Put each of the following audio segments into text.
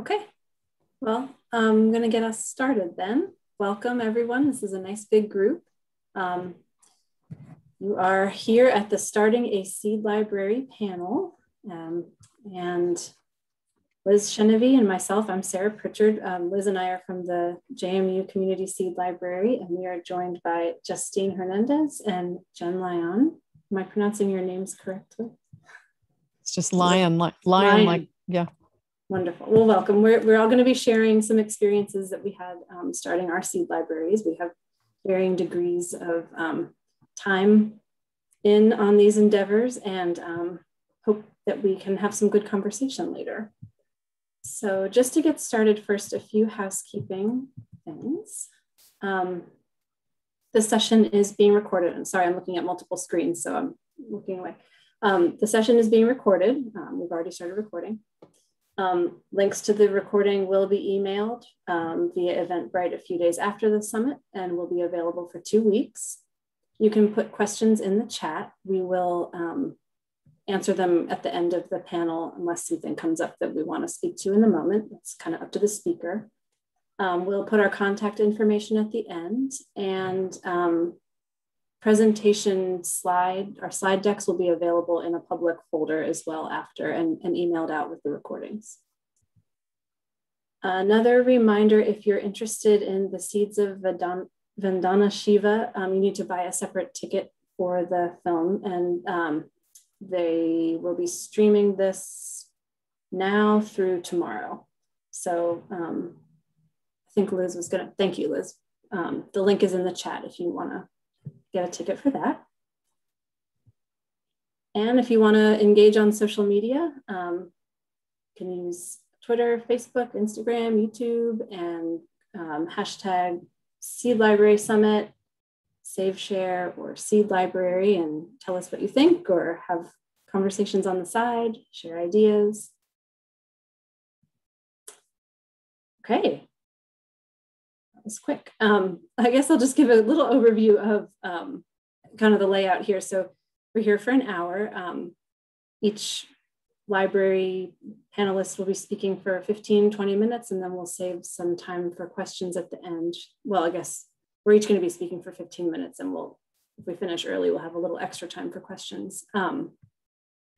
Okay, well, I'm going to get us started then. Welcome, everyone. This is a nice big group. Um, you are here at the Starting a Seed Library panel. Um, and Liz Chenevy and myself, I'm Sarah Pritchard. Um, Liz and I are from the JMU Community Seed Library, and we are joined by Justine Hernandez and Jen Lyon. Am I pronouncing your names correctly? It's just lion, like lion, like yeah. Wonderful. Well, welcome. We're, we're all going to be sharing some experiences that we had um, starting our seed libraries. We have varying degrees of um, time in on these endeavors and um, hope that we can have some good conversation later. So just to get started first, a few housekeeping things. Um, the session is being recorded. I'm sorry, I'm looking at multiple screens, so I'm looking away. Um, the session is being recorded. Um, we've already started recording. Um, links to the recording will be emailed um, via Eventbrite a few days after the summit and will be available for two weeks. You can put questions in the chat. We will um, answer them at the end of the panel unless something comes up that we want to speak to in the moment. It's kind of up to the speaker. Um, we'll put our contact information at the end and um, presentation slide, our slide decks will be available in a public folder as well after and, and emailed out with the recordings. Another reminder, if you're interested in the Seeds of Vandana Shiva, um, you need to buy a separate ticket for the film and um, they will be streaming this now through tomorrow. So um, I think Liz was gonna, thank you, Liz. Um, the link is in the chat if you wanna get a ticket for that. And if you want to engage on social media, um, you can use Twitter, Facebook, Instagram, YouTube, and um, hashtag Seed Library Summit, Save Share, or Seed Library, and tell us what you think, or have conversations on the side, share ideas. Okay, that was quick. Um, I guess I'll just give a little overview of um, kind of the layout here. So we're here for an hour. Um, each library panelist will be speaking for 15, 20 minutes, and then we'll save some time for questions at the end. Well, I guess we're each going to be speaking for 15 minutes, and we'll, if we finish early, we'll have a little extra time for questions. Um,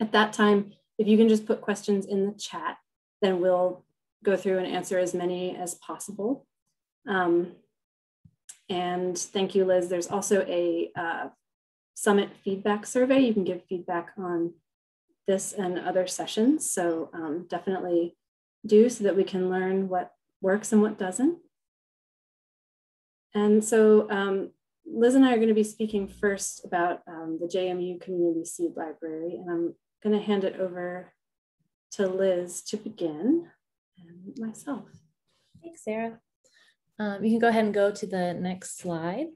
at that time, if you can just put questions in the chat, then we'll go through and answer as many as possible. Um, and thank you, Liz. There's also a uh, summit feedback survey. You can give feedback on this and other sessions. So um, definitely do so that we can learn what works and what doesn't. And so um, Liz and I are going to be speaking first about um, the JMU Community Seed Library, and I'm going to hand it over to Liz to begin and myself. Thanks, Sarah. Um, you can go ahead and go to the next slide.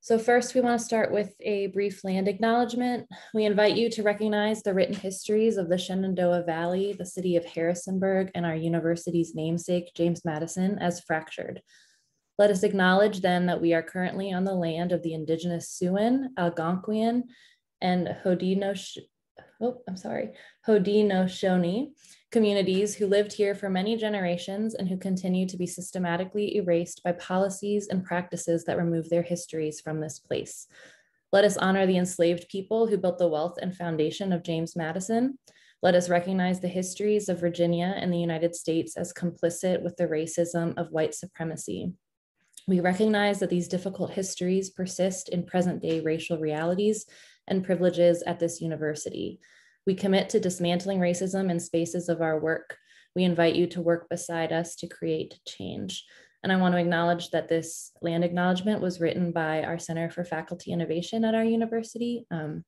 So first, we want to start with a brief land acknowledgement. We invite you to recognize the written histories of the Shenandoah Valley, the city of Harrisonburg, and our university's namesake, James Madison, as fractured. Let us acknowledge then that we are currently on the land of the indigenous Siouan, Algonquian, and Haudenosaunee, oh, I'm sorry, Haudenosaunee communities who lived here for many generations and who continue to be systematically erased by policies and practices that remove their histories from this place. Let us honor the enslaved people who built the wealth and foundation of James Madison. Let us recognize the histories of Virginia and the United States as complicit with the racism of white supremacy. We recognize that these difficult histories persist in present day racial realities and privileges at this university. We commit to dismantling racism in spaces of our work. We invite you to work beside us to create change. And I want to acknowledge that this land acknowledgement was written by our Center for Faculty Innovation at our university. Um,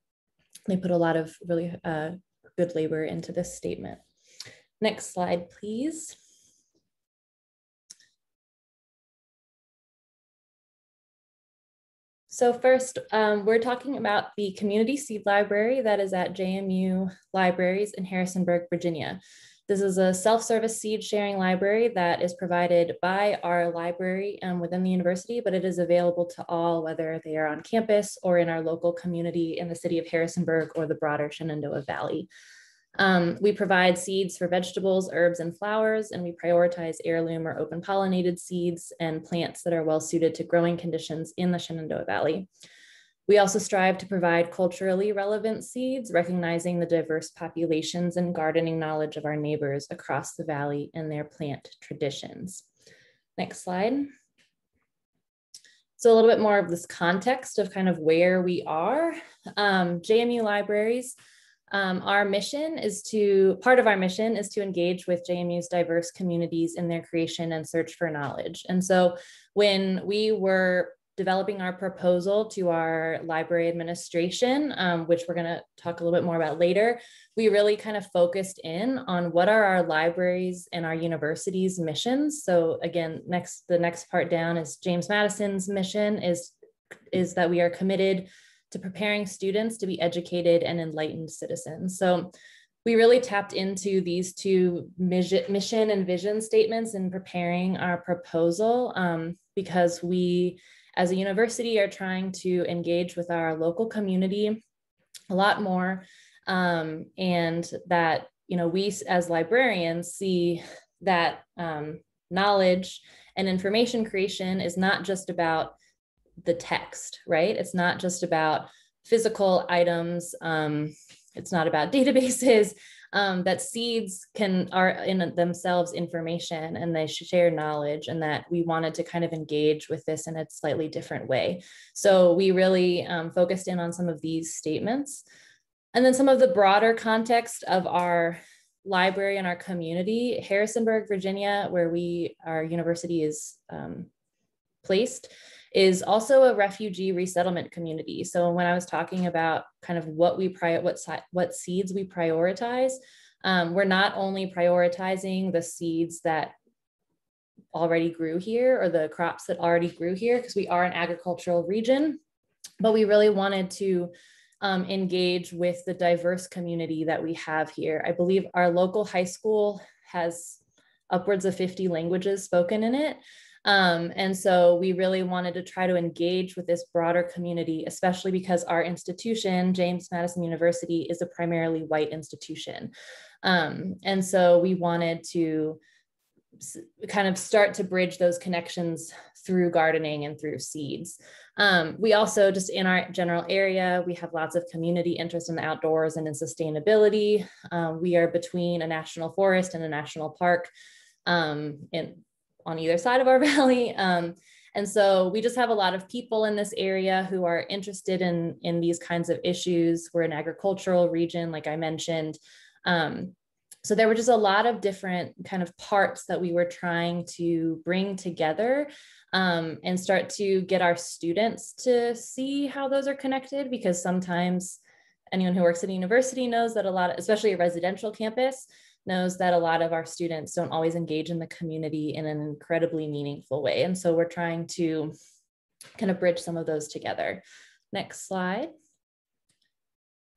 they put a lot of really uh, good labor into this statement. Next slide, please. So first, um, we're talking about the Community Seed Library that is at JMU Libraries in Harrisonburg, Virginia. This is a self-service seed sharing library that is provided by our library um, within the university, but it is available to all, whether they are on campus or in our local community in the city of Harrisonburg or the broader Shenandoah Valley. Um, we provide seeds for vegetables, herbs, and flowers, and we prioritize heirloom or open pollinated seeds and plants that are well suited to growing conditions in the Shenandoah Valley. We also strive to provide culturally relevant seeds, recognizing the diverse populations and gardening knowledge of our neighbors across the valley and their plant traditions. Next slide. So a little bit more of this context of kind of where we are. Um, JMU Libraries, um, our mission is to, part of our mission is to engage with JMU's diverse communities in their creation and search for knowledge. And so when we were developing our proposal to our library administration, um, which we're going to talk a little bit more about later, we really kind of focused in on what are our libraries and our universities' missions. So again, next the next part down is James Madison's mission is is that we are committed to preparing students to be educated and enlightened citizens. So we really tapped into these two mission and vision statements in preparing our proposal um, because we as a university are trying to engage with our local community a lot more um, and that you know we as librarians see that um, knowledge and information creation is not just about the text right it's not just about physical items um, it's not about databases um, that seeds can are in themselves information and they share knowledge and that we wanted to kind of engage with this in a slightly different way. So we really um, focused in on some of these statements. And then some of the broader context of our library and our community, Harrisonburg, Virginia, where we, our university is um, placed, is also a refugee resettlement community. So when I was talking about kind of what we prior what what seeds we prioritize, um, we're not only prioritizing the seeds that already grew here or the crops that already grew here because we are an agricultural region, but we really wanted to um, engage with the diverse community that we have here. I believe our local high school has upwards of 50 languages spoken in it. Um, and so we really wanted to try to engage with this broader community, especially because our institution, James Madison University, is a primarily white institution. Um, and so we wanted to kind of start to bridge those connections through gardening and through seeds. Um, we also just in our general area, we have lots of community interest in the outdoors and in sustainability. Um, we are between a national forest and a national park. Um, and on either side of our valley. Um, and so we just have a lot of people in this area who are interested in, in these kinds of issues. We're an agricultural region, like I mentioned. Um, so there were just a lot of different kind of parts that we were trying to bring together um, and start to get our students to see how those are connected because sometimes anyone who works at a university knows that a lot, especially a residential campus, knows that a lot of our students don't always engage in the community in an incredibly meaningful way. And so we're trying to kind of bridge some of those together. Next slide.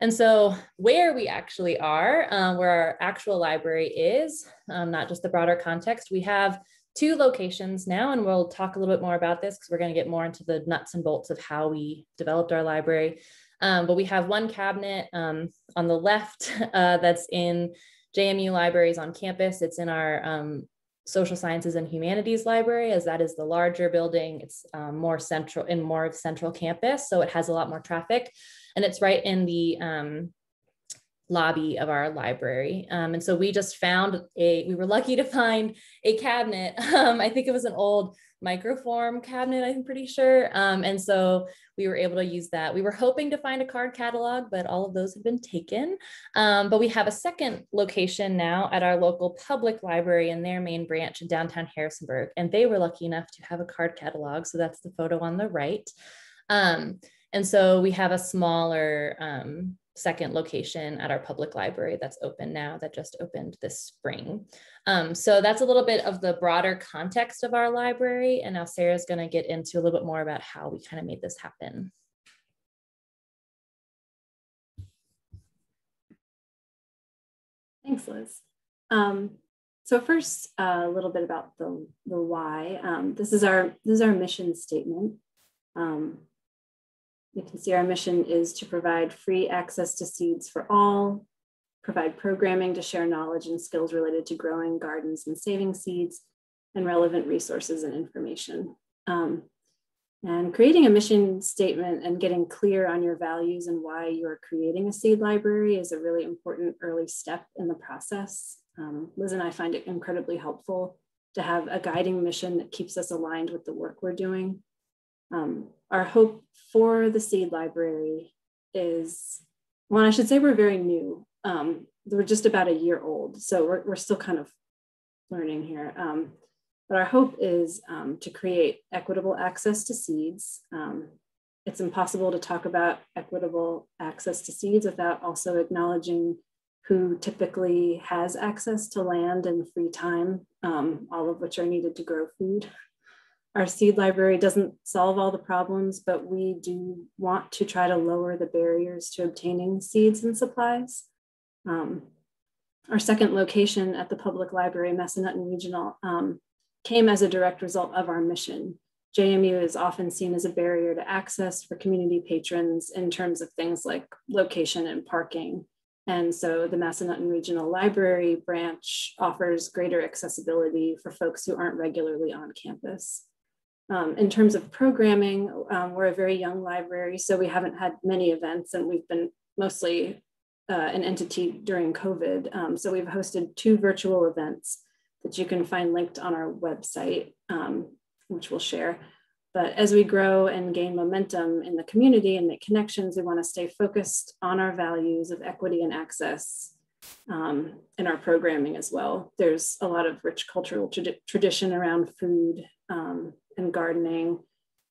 And so where we actually are, uh, where our actual library is, um, not just the broader context, we have two locations now, and we'll talk a little bit more about this because we're going to get more into the nuts and bolts of how we developed our library. Um, but we have one cabinet um, on the left uh, that's in JMU libraries on campus. It's in our um, social sciences and humanities library as that is the larger building. It's um, more central in more of central campus. So it has a lot more traffic and it's right in the um, lobby of our library. Um, and so we just found a, we were lucky to find a cabinet. Um, I think it was an old microform cabinet, I'm pretty sure. Um, and so we were able to use that. We were hoping to find a card catalog, but all of those have been taken. Um, but we have a second location now at our local public library in their main branch in downtown Harrisonburg. And they were lucky enough to have a card catalog. So that's the photo on the right. Um, and so we have a smaller um, second location at our public library that's open now that just opened this spring. Um, so that's a little bit of the broader context of our library. And now Sarah's gonna get into a little bit more about how we kind of made this happen. Thanks, Liz. Um, so first, uh, a little bit about the, the why. Um, this is our this is our mission statement. Um, you can see our mission is to provide free access to seeds for all, provide programming to share knowledge and skills related to growing gardens and saving seeds, and relevant resources and information. Um, and creating a mission statement and getting clear on your values and why you're creating a seed library is a really important early step in the process. Um, Liz and I find it incredibly helpful to have a guiding mission that keeps us aligned with the work we're doing. Um, our hope for the seed library is, well, I should say we're very new. Um, we're just about a year old, so we're, we're still kind of learning here. Um, but our hope is um, to create equitable access to seeds. Um, it's impossible to talk about equitable access to seeds without also acknowledging who typically has access to land and free time, um, all of which are needed to grow food. Our seed library doesn't solve all the problems, but we do want to try to lower the barriers to obtaining seeds and supplies. Um, our second location at the public library, Massanutten Regional, um, came as a direct result of our mission. JMU is often seen as a barrier to access for community patrons in terms of things like location and parking. And so the Massanutten Regional Library branch offers greater accessibility for folks who aren't regularly on campus. Um, in terms of programming, um, we're a very young library, so we haven't had many events and we've been mostly uh, an entity during COVID. Um, so we've hosted two virtual events that you can find linked on our website, um, which we'll share. But as we grow and gain momentum in the community and make connections, we want to stay focused on our values of equity and access um, in our programming as well. There's a lot of rich cultural tra tradition around food um, and gardening.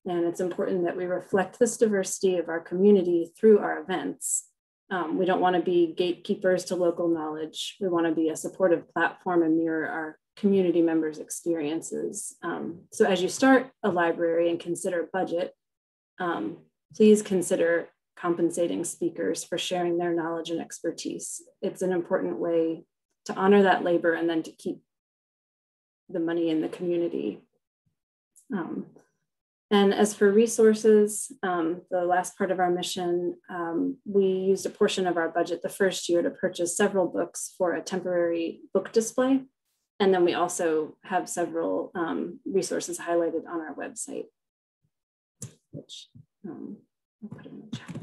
And it's important that we reflect this diversity of our community through our events. Um, we don't want to be gatekeepers to local knowledge. We want to be a supportive platform and mirror our community members' experiences. Um, so as you start a library and consider budget, um, please consider compensating speakers for sharing their knowledge and expertise. It's an important way to honor that labor and then to keep the money in the community. Um, and as for resources, um, the last part of our mission, um, we used a portion of our budget the first year to purchase several books for a temporary book display and then we also have several um, resources highlighted on our website, which um, I'll put in the chat.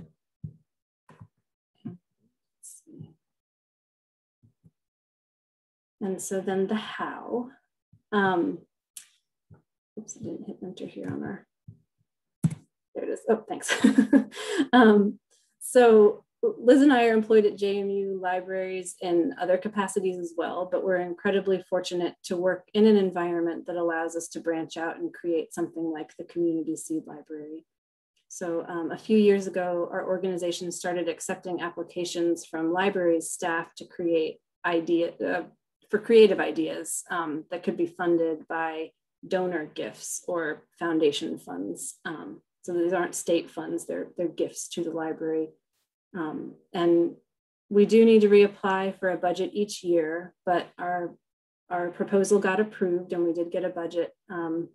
And so then the how. Um, oops, I didn't hit enter here on our, there it is. Oh, thanks. um, so Liz and I are employed at JMU libraries in other capacities as well, but we're incredibly fortunate to work in an environment that allows us to branch out and create something like the Community Seed Library. So um, a few years ago, our organization started accepting applications from libraries staff to create idea uh, for creative ideas um, that could be funded by donor gifts or foundation funds. Um, so these aren't state funds, they're, they're gifts to the library. Um, and we do need to reapply for a budget each year, but our, our proposal got approved and we did get a budget. Um,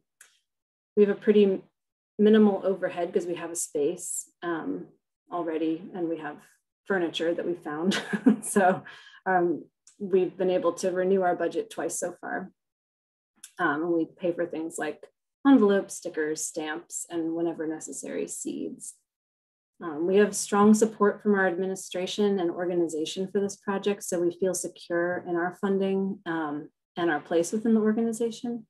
we have a pretty minimal overhead because we have a space um, already and we have furniture that we found. so um, we've been able to renew our budget twice so far. Um, and we pay for things like envelopes, stickers, stamps, and whenever necessary, seeds. Um, we have strong support from our administration and organization for this project, so we feel secure in our funding um, and our place within the organization.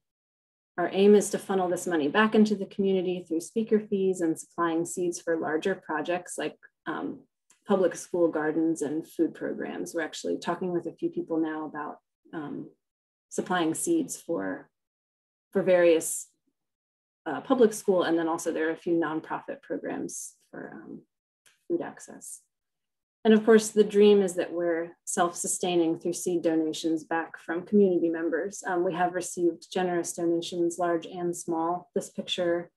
Our aim is to funnel this money back into the community through speaker fees and supplying seeds for larger projects like um, public school gardens and food programs. We're actually talking with a few people now about um, supplying seeds for, for various uh, public school, and then also there are a few nonprofit programs for um, food access. And of course, the dream is that we're self-sustaining through seed donations back from community members. Um, we have received generous donations, large and small. This picture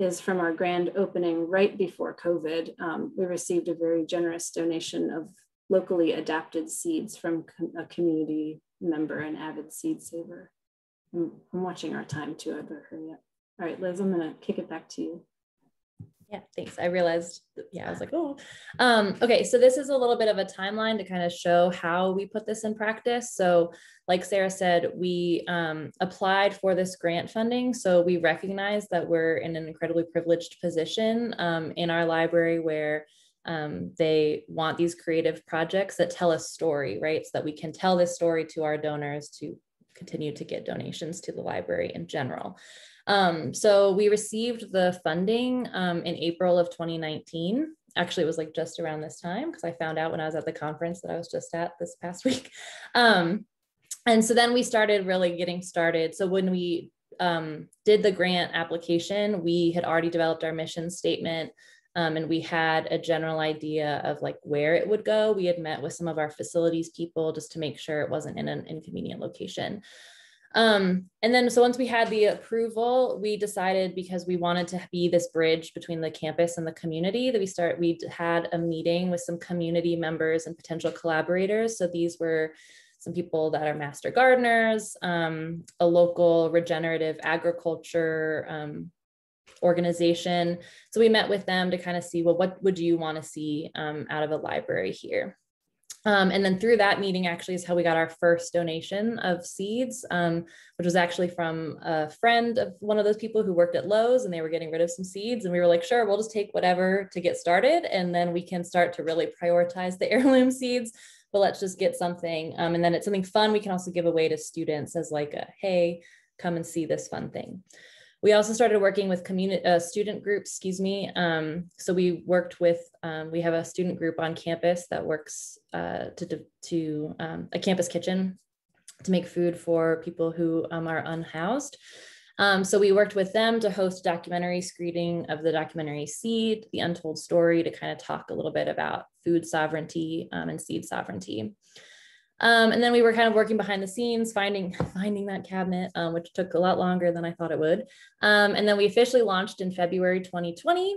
is from our grand opening right before COVID. Um, we received a very generous donation of locally adapted seeds from a community member an avid seed saver. I'm, I'm watching our time too. I better hurry up. All right, Liz, I'm gonna kick it back to you. Yeah, thanks. I realized, yeah, I was like, oh, um, okay. So this is a little bit of a timeline to kind of show how we put this in practice. So like Sarah said, we um, applied for this grant funding. So we recognize that we're in an incredibly privileged position um, in our library where um, they want these creative projects that tell a story, right? So that we can tell this story to our donors to continue to get donations to the library in general. Um, so we received the funding um, in April of 2019. Actually, it was like just around this time because I found out when I was at the conference that I was just at this past week. Um, and so then we started really getting started. So when we um, did the grant application, we had already developed our mission statement. Um, and we had a general idea of like where it would go. We had met with some of our facilities people just to make sure it wasn't in an inconvenient location. Um, and then, so once we had the approval, we decided because we wanted to be this bridge between the campus and the community that we start, we had a meeting with some community members and potential collaborators. So these were some people that are master gardeners, um, a local regenerative agriculture um, organization. So we met with them to kind of see, well, what would you want to see um, out of a library here? Um, and then through that meeting actually is how we got our first donation of seeds, um, which was actually from a friend of one of those people who worked at Lowe's and they were getting rid of some seeds. And we were like, sure, we'll just take whatever to get started. And then we can start to really prioritize the heirloom seeds, but let's just get something. Um, and then it's something fun we can also give away to students as like a, hey, come and see this fun thing. We also started working with community uh, student groups, excuse me. Um, so we worked with, um, we have a student group on campus that works uh, to, to um, a campus kitchen to make food for people who um, are unhoused. Um, so we worked with them to host a documentary screening of the documentary Seed, the Untold Story, to kind of talk a little bit about food sovereignty um, and seed sovereignty. Um, and then we were kind of working behind the scenes, finding finding that cabinet, um, which took a lot longer than I thought it would. Um, and then we officially launched in February 2020.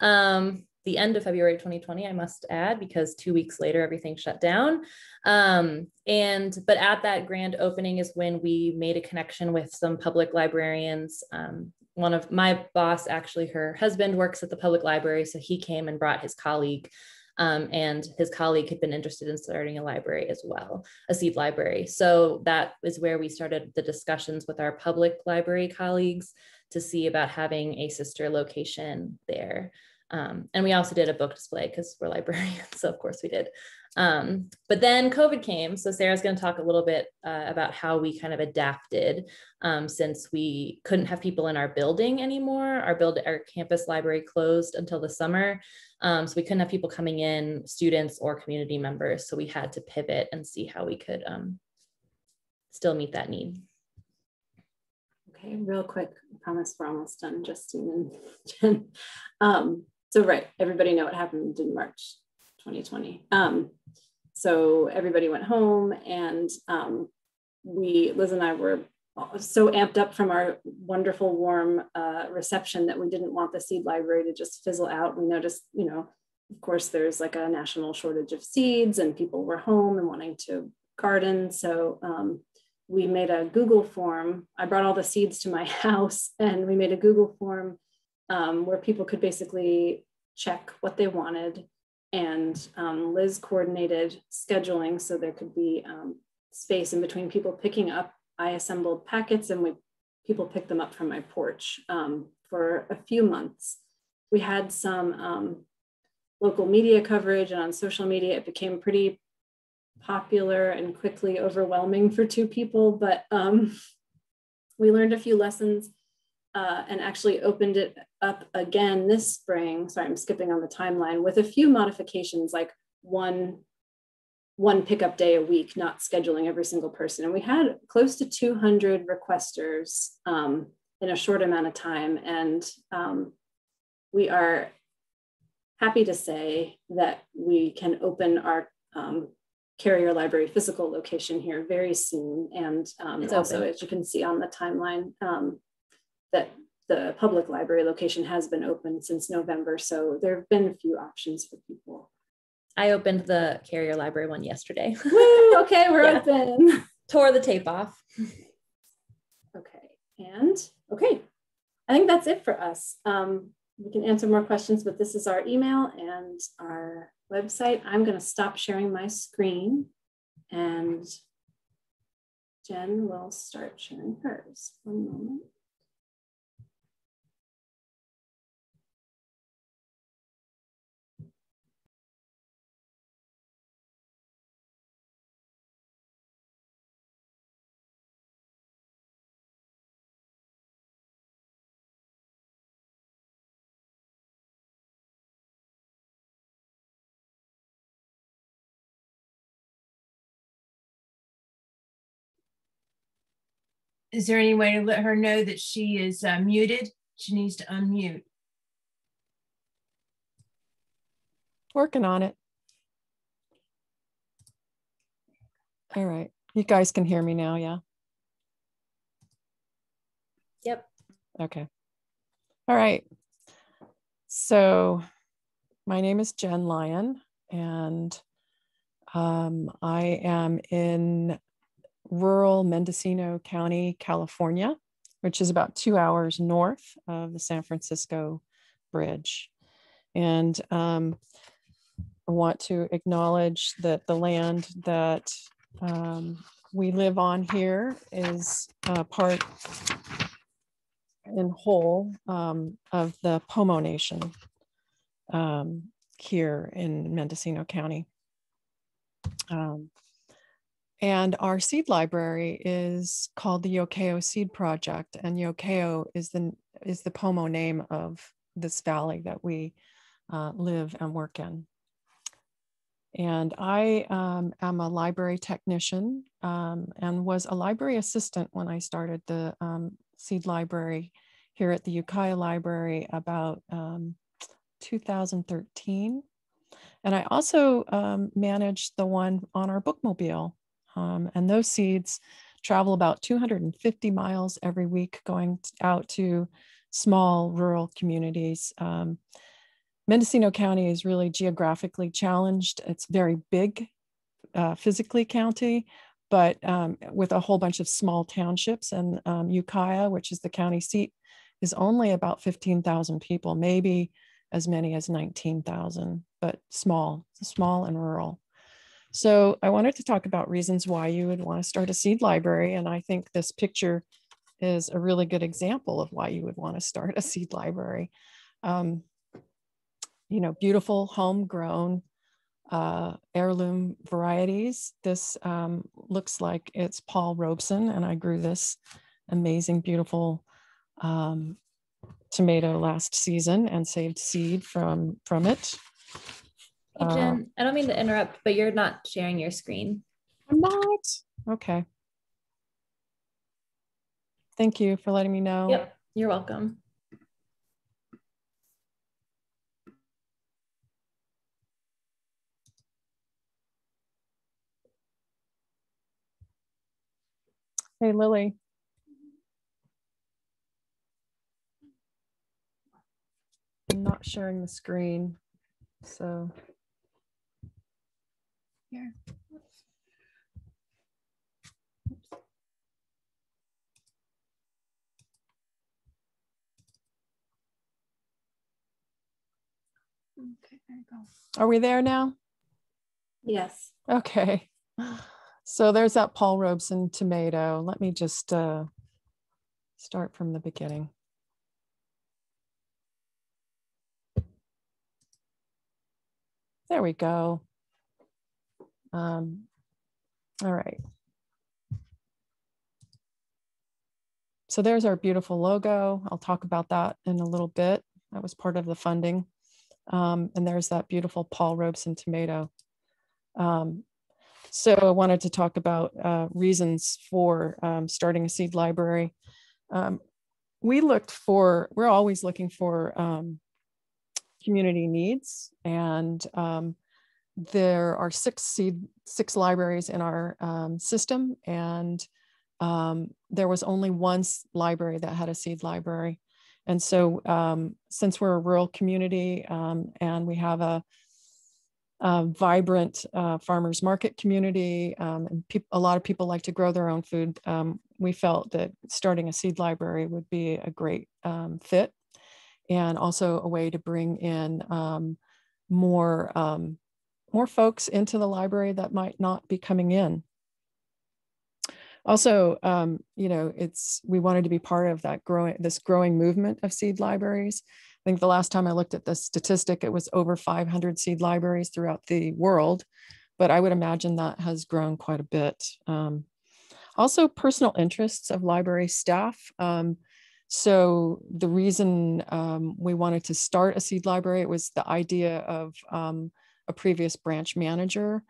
Um, the end of February 2020, I must add, because two weeks later everything shut down. Um, and but at that grand opening is when we made a connection with some public librarians. Um, one of my boss, actually, her husband works at the public library, so he came and brought his colleague um, and his colleague had been interested in starting a library as well, a seed library. So that is where we started the discussions with our public library colleagues to see about having a sister location there. Um, and we also did a book display because we're librarians, so of course we did. Um, but then COVID came. So Sarah's going to talk a little bit uh, about how we kind of adapted um, since we couldn't have people in our building anymore. Our build, our campus library closed until the summer. Um, so we couldn't have people coming in, students or community members. So we had to pivot and see how we could um, still meet that need. Okay, real quick, I promise we're almost done, Justine and Jen. Um, so right, everybody know what happened in March 2020. Um, so everybody went home and um, we, Liz and I were so amped up from our wonderful warm uh, reception that we didn't want the seed library to just fizzle out. We noticed, you know, of course, there's like a national shortage of seeds and people were home and wanting to garden. So um, we made a Google form. I brought all the seeds to my house and we made a Google form um, where people could basically check what they wanted. And um, Liz coordinated scheduling so there could be um, space in between people picking up I assembled packets and we people picked them up from my porch um, for a few months. We had some um, local media coverage and on social media, it became pretty popular and quickly overwhelming for two people, but um, we learned a few lessons uh, and actually opened it up again this spring. Sorry, I'm skipping on the timeline with a few modifications like one one pickup day a week, not scheduling every single person. And we had close to 200 requesters um, in a short amount of time. And um, we are happy to say that we can open our um, carrier library physical location here very soon. And um, also, as you can see on the timeline, um, that the public library location has been open since November. So there have been a few options for people. I opened the carrier library one yesterday. Woo, okay, we're open. tore the tape off. okay, and okay, I think that's it for us. Um, we can answer more questions, but this is our email and our website. I'm going to stop sharing my screen and Jen will start sharing hers. One moment. Is there any way to let her know that she is uh, muted? She needs to unmute. Working on it. All right. You guys can hear me now, yeah? Yep. Okay. All right. So my name is Jen Lyon, and um, I am in rural Mendocino County, California, which is about two hours north of the San Francisco Bridge. And um, I want to acknowledge that the land that um, we live on here is uh, part and whole um, of the Pomo Nation um, here in Mendocino County. Um, and our seed library is called the Yokayo Seed Project, and Yokayo is the is the Pomo name of this valley that we uh, live and work in. And I um, am a library technician um, and was a library assistant when I started the um, seed library here at the Ukiah Library about um, 2013. And I also um, managed the one on our bookmobile um, and those seeds travel about 250 miles every week going out to small rural communities. Um, Mendocino County is really geographically challenged. It's very big uh, physically county, but um, with a whole bunch of small townships. And um, Ukiah, which is the county seat, is only about 15,000 people, maybe as many as 19,000, but small, small and rural. So I wanted to talk about reasons why you would want to start a seed library. And I think this picture is a really good example of why you would want to start a seed library. Um, you know, beautiful homegrown uh, heirloom varieties. This um, looks like it's Paul Robeson, and I grew this amazing, beautiful um, tomato last season and saved seed from, from it. Hey, uh, Jen, uh, I don't mean to interrupt, but you're not sharing your screen. I'm not. Okay. Thank you for letting me know. Yep, you're welcome. Hey, Lily. I'm not sharing the screen, so here. Okay, there you go. Are we there now? Yes. Okay. So there's that Paul Robeson tomato. Let me just uh, start from the beginning. There we go. Um, all right. So there's our beautiful logo. I'll talk about that in a little bit. That was part of the funding. Um, and there's that beautiful Paul Robeson tomato. Um, so I wanted to talk about uh, reasons for um, starting a seed library. Um, we looked for, we're always looking for um, community needs and um, there are six seed, six libraries in our um, system, and um, there was only one library that had a seed library. And so, um, since we're a rural community um, and we have a uh, vibrant uh, farmers market community, um, and a lot of people like to grow their own food. Um, we felt that starting a seed library would be a great fit, and also a way to bring in more um, more folks into the library that might not be coming in. Also, um, you know, it's we wanted to be part of that growing this growing movement of seed libraries. I think the last time I looked at the statistic, it was over 500 seed libraries throughout the world, but I would imagine that has grown quite a bit. Um, also, personal interests of library staff. Um, so the reason um, we wanted to start a seed library was the idea of um, a previous branch manager,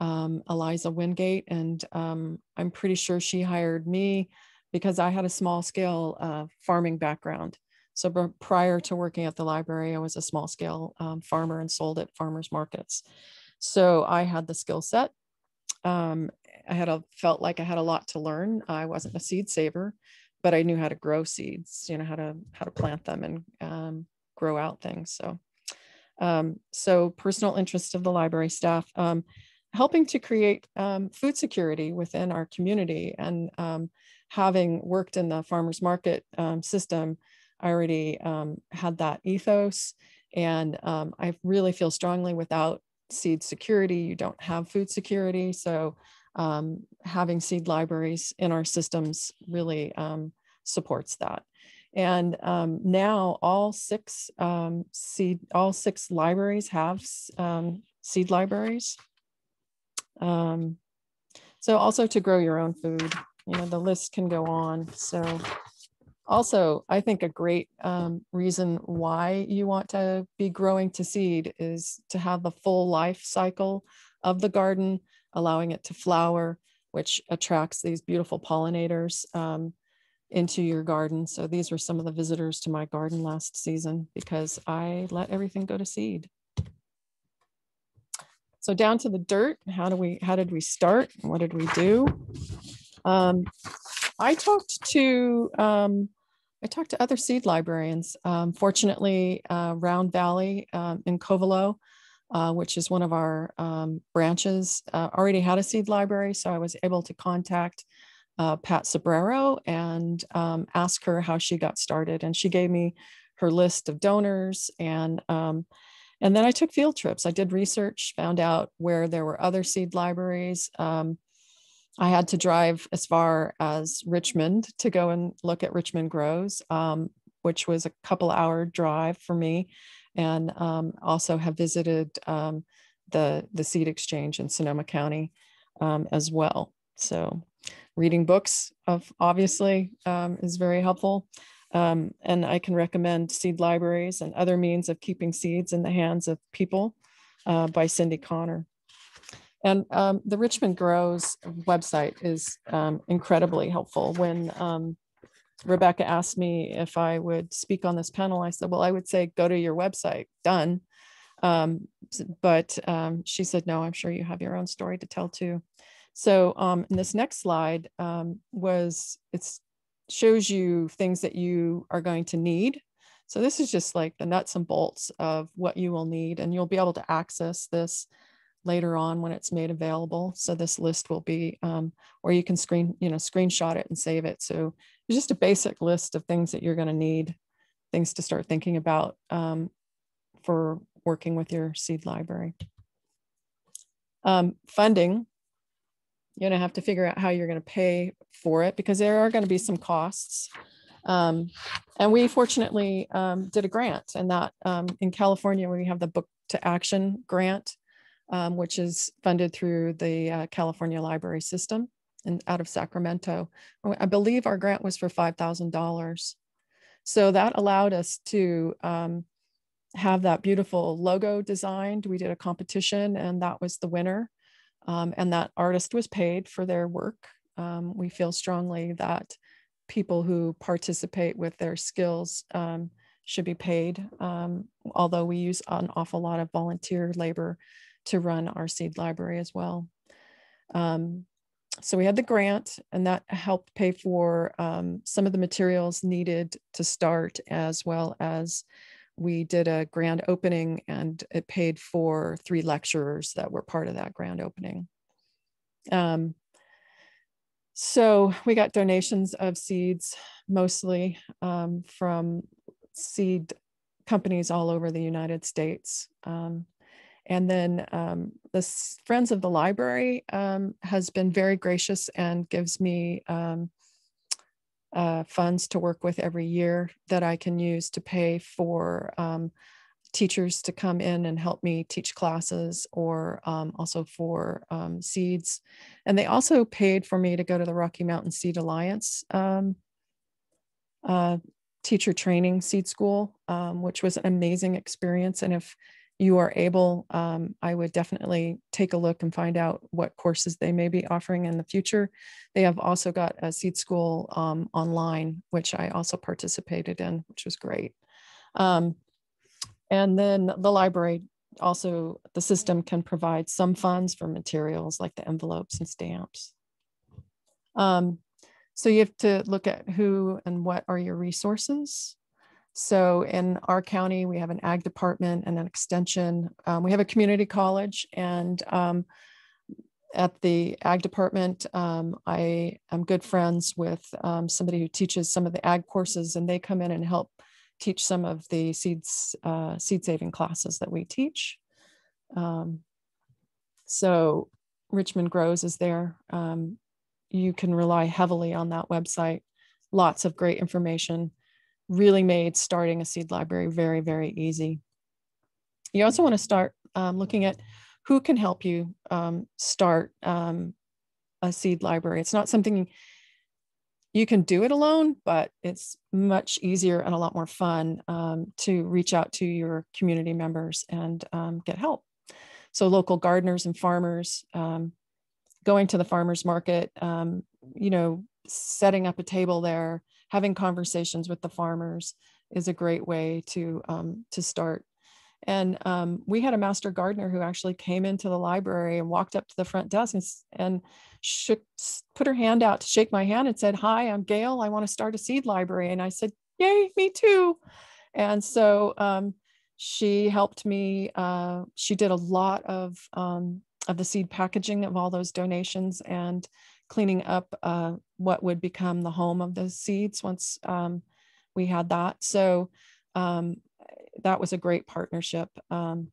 um, Eliza Wingate, and um, I'm pretty sure she hired me because I had a small scale uh, farming background. So prior to working at the library, I was a small scale um, farmer and sold at farmers markets. So I had the skill set. Um, I had a felt like I had a lot to learn. I wasn't a seed saver, but I knew how to grow seeds. You know how to how to plant them and um, grow out things. So, um, so personal interest of the library staff, um, helping to create um, food security within our community, and having worked in the farmers market system I already um, had that ethos. And um, I really feel strongly without seed security, you don't have food security. So um, having seed libraries in our systems really um, supports that. And um, now all six um, seed, all six libraries have seed libraries. so also to grow your own food, you know, the list can go on. So also, I think a great um, reason why you want to be growing to seed is to have the full life cycle of the garden, allowing it to flower, which attracts these beautiful pollinators um, into your garden. So these were some of the visitors to my garden last season because I let everything go to seed. So down to the dirt, how do we, how did we start? What did we do? Um, I talked to um, I talked to other seed librarians. Um, fortunately, uh, Round Valley um, in Covelo, uh, which is one of our um, branches, uh, already had a seed library, so I was able to contact uh, Pat Sobrero and um, ask her how she got started, and she gave me her list of donors and um, and then I took field trips. I did research, found out where there were other seed libraries. Um, I had to drive as far as Richmond to go and look at Richmond Grows, um, which was a couple hour drive for me, and um, also have visited um, the the seed exchange in Sonoma County as well. So, reading books of obviously um, is very helpful. Um, and I can recommend seed libraries and other means of keeping seeds in the hands of people uh, by Cindy Conner. And um, the Richmond Grows website is um, incredibly helpful. When um, Rebecca asked me if I would speak on this panel, I said, well, I would say go to your website, done. Um, but she said, no, I'm sure you have your own story to tell too. So um, in this next slide was, it shows you things that you are going to need. So this is just like the nuts and bolts of what you will need and you'll be able to access this later on when it's made available. So this list will be, um, or you can screen, you know, screenshot it and save it. So it's just a basic list of things that you're going to need, things to start thinking about um, for working with your seed library. Um, funding, you're going to have to figure out how you're going to pay for it because there are going to be some costs. Um, and we fortunately um, did a grant and that um, in California, we have the book to action grant um, which is funded through the uh, California Library System and out of Sacramento. I believe our grant was for $5,000. So that allowed us to um, have that beautiful logo designed. We did a competition and that was the winner. Um, and that artist was paid for their work. Um, we feel strongly that people who participate with their skills um, should be paid, um, although we use an awful lot of volunteer labor to run our seed library as well. Um, so we had the grant and that helped pay for um, some of the materials needed to start as well as we did a grand opening and it paid for three lecturers that were part of that grand opening. Um, so we got donations of seeds, mostly um, from seed companies all over the United States. Um, and then um, the Friends of the Library um, has been very gracious and gives me um, uh, funds to work with every year that I can use to pay for um, teachers to come in and help me teach classes or um, also for um, seeds. And they also paid for me to go to the Rocky Mountain Seed Alliance um, uh, teacher training seed school, um, which was an amazing experience. And if you are able, um, I would definitely take a look and find out what courses they may be offering in the future. They have also got a seed school um, online, which I also participated in, which was great. Um, and then the library also, the system can provide some funds for materials like the envelopes and stamps. Um, so you have to look at who and what are your resources. So in our county, we have an ag department and an extension. Um, we have a community college and um, at the ag department, um, I am good friends with um, somebody who teaches some of the ag courses and they come in and help teach some of the seeds, uh, seed saving classes that we teach. Um, so Richmond Grows is there. Um, you can rely heavily on that website. Lots of great information really made starting a seed library very, very easy. You also want to start um, looking at who can help you um, start um, a seed library. It's not something you can do it alone, but it's much easier and a lot more fun um, to reach out to your community members and um, get help. So local gardeners and farmers, um, going to the farmers market, you know, setting up a table there, having conversations with the farmers is a great way to um, to start. And um, we had a master gardener who actually came into the library and walked up to the front desk and, and shook, put her hand out to shake my hand and said, "Hi, I'm Gail. I want to start a seed library." And I said, "Yay, me too!" And so um, she helped me. Uh, she did a lot of um, of the seed packaging of all those donations and cleaning up uh, what would become the home of the seeds once um, we had that. So um, that was a great partnership. Um,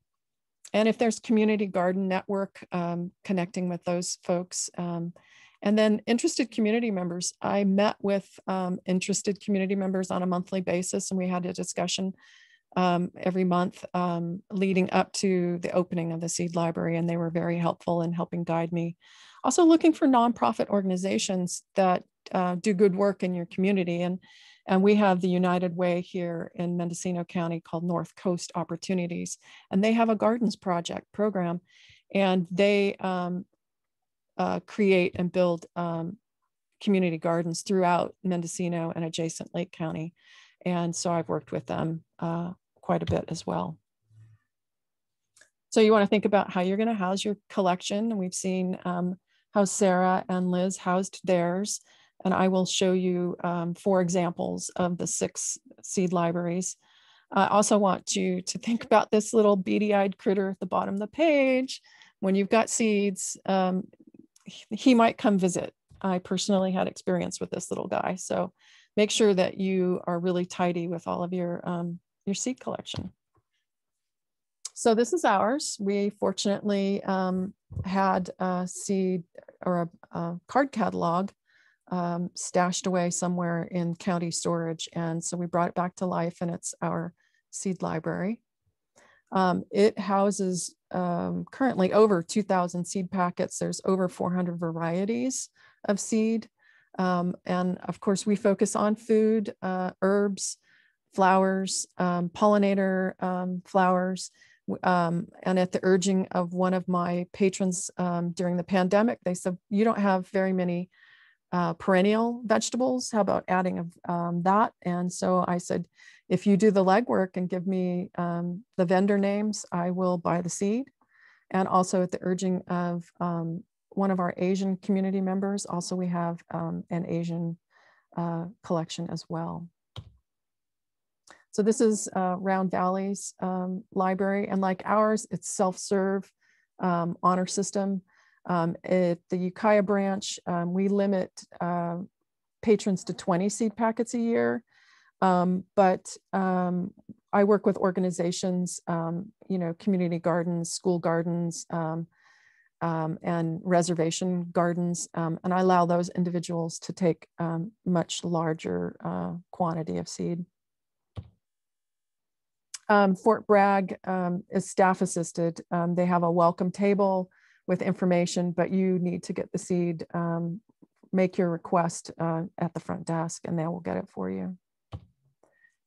and if there's community garden network um, connecting with those folks, um, and then interested community members, I met with um, interested community members on a monthly basis, and we had a discussion um, every month um, leading up to the opening of the seed library, and they were very helpful in helping guide me. Also looking for nonprofit organizations that uh, do good work in your community. And, and we have the United Way here in Mendocino County called North Coast Opportunities. And they have a Gardens Project program. And they um, uh, create and build um, community gardens throughout Mendocino and adjacent Lake County. And so I've worked with them uh, quite a bit as well. So you want to think about how you're going to house your collection. And we've seen um, how Sarah and Liz housed theirs. And I will show you um, four examples of the six seed libraries. I also want you to think about this little beady-eyed critter at the bottom of the page. When you've got seeds, um, he might come visit. I personally had experience with this little guy. So make sure that you are really tidy with all of your, um, your seed collection. So this is ours. We fortunately um, had a seed or a, a card catalog um, stashed away somewhere in county storage. And so we brought it back to life and it's our seed library. Um, it houses um, currently over 2000 seed packets. There's over 400 varieties of seed. Um, and of course we focus on food, uh, herbs, flowers, um, pollinator um, flowers, um, and at the urging of one of my patrons um, during the pandemic, they said, you don't have very many uh, perennial vegetables. How about adding um, that? And so I said, if you do the legwork and give me um, the vendor names, I will buy the seed. And also at the urging of one of our Asian community members, also we have an Asian uh, collection as well. So this is uh, Round Valley's um, library, and like ours, it's self-serve um, honor system. Um, at the Ukiah branch, um, we limit uh, patrons to 20 seed packets a year. Um, but um, I work with organizations, you know, community gardens, school gardens, and reservation gardens, and I allow those individuals to take much larger uh, quantity of seed. Um, Fort Bragg um, is staff assisted. Um, they have a welcome table with information, but you need to get the seed, um, make your request uh, at the front desk and they will get it for you.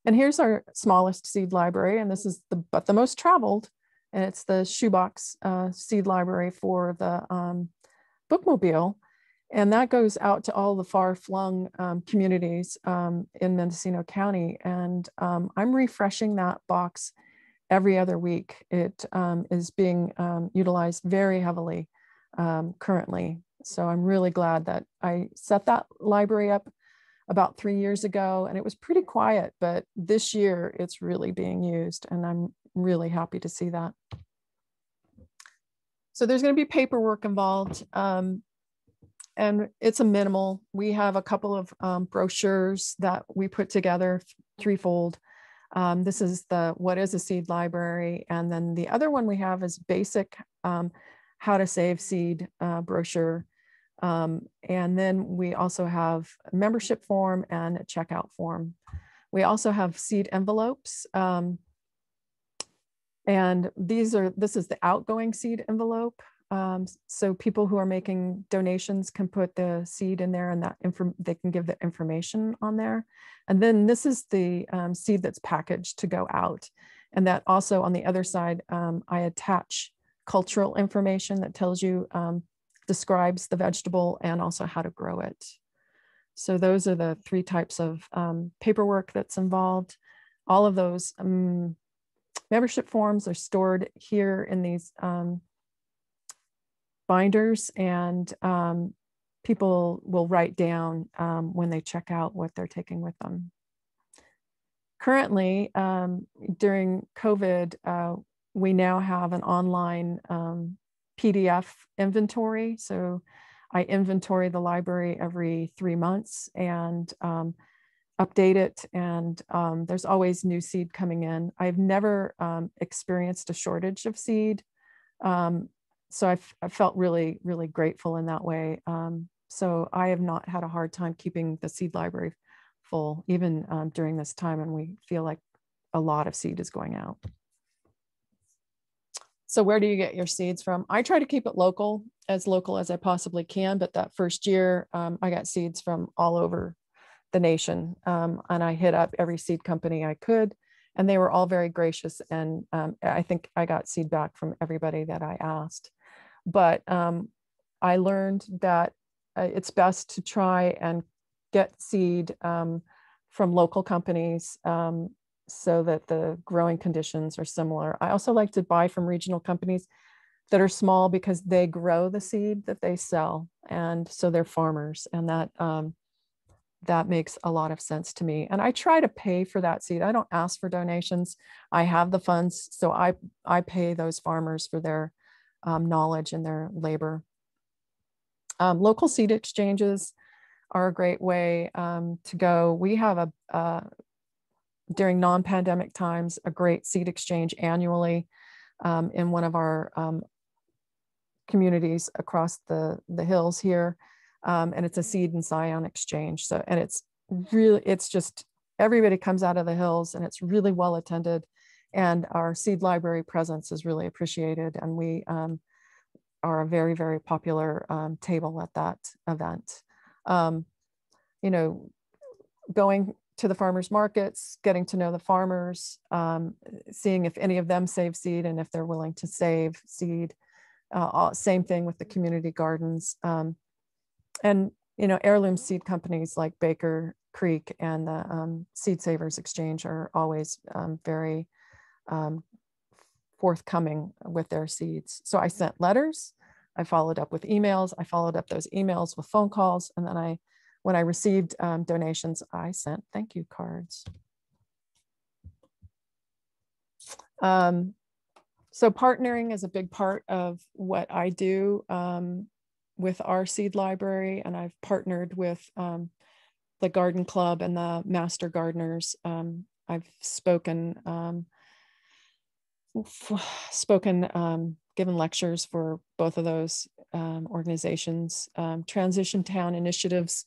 And here's our smallest seed library, and this is the but the most traveled, and it's the shoebox uh, seed library for the um, bookmobile. And that goes out to all the far flung um, communities um, in Mendocino County. And um, I'm refreshing that box every other week. It um, is being um, utilized very heavily um, currently. So I'm really glad that I set that library up about three years ago and it was pretty quiet, but this year it's really being used and I'm really happy to see that. So there's going to be paperwork involved. Um, and it's a minimal. We have a couple of um, brochures that we put together threefold. Um, this is the what is a seed library, and then the other one we have is basic um, how to save seed uh, brochure. Um, and then we also have membership form and a checkout form. We also have seed envelopes. Um, and these are, this is the outgoing seed envelope. Um, so people who are making donations can put the seed in there and that inform they can give the information on there. And then this is the um, seed that's packaged to go out. And that also on the other side, um, I attach cultural information that tells you, um, describes the vegetable and also how to grow it. So those are the three types of um, paperwork that's involved. All of those um, membership forms are stored here in these binders and um, people will write down um, when they check out what they're taking with them. Currently, um, during COVID, uh, we now have an online um, PDF inventory. So I inventory the library every three months and um, update it. And um, there's always new seed coming in. I've never experienced a shortage of seed. Um, so I've, I felt really, really grateful in that way. Um, so I have not had a hard time keeping the seed library full, even um, during this time, and we feel like a lot of seed is going out. So where do you get your seeds from? I try to keep it local, as local as I possibly can, but that first year um, I got seeds from all over the nation. Um, and I hit up every seed company I could and they were all very gracious. And um, I think I got seed back from everybody that I asked. But um, I learned that uh, it's best to try and get seed um, from local companies um, so that the growing conditions are similar. I also like to buy from regional companies that are small because they grow the seed that they sell. And so they're farmers and that um, that makes a lot of sense to me. And I try to pay for that seed. I don't ask for donations. I have the funds, so I I pay those farmers for their um, knowledge and their labor. Um, local seed exchanges are a great way um, to go. We have a, during non-pandemic times, a great seed exchange annually um, in one of our um, communities across the, the hills here. Um, and it's a seed and scion exchange. So, and it's really, it's just, everybody comes out of the hills and it's really well attended and our seed library presence is really appreciated. And we um, are a very, very popular um, table at that event. Um, you know, going to the farmers markets, getting to know the farmers, um, seeing if any of them save seed and if they're willing to save seed. Uh, same thing with the community gardens. Um, and, you know, heirloom seed companies like Baker Creek and the um, Seed Savers Exchange are always very um, forthcoming with their seeds. So I sent letters, I followed up with emails, I followed up those emails with phone calls, and then I, when I received um, donations, I sent thank you cards. Um, so partnering is a big part of what I do um, with our seed library, and I've partnered with um, the garden club and the master gardeners. Um, I've spoken um, spoken um, given lectures for both of those um, organizations. Transition Town initiatives.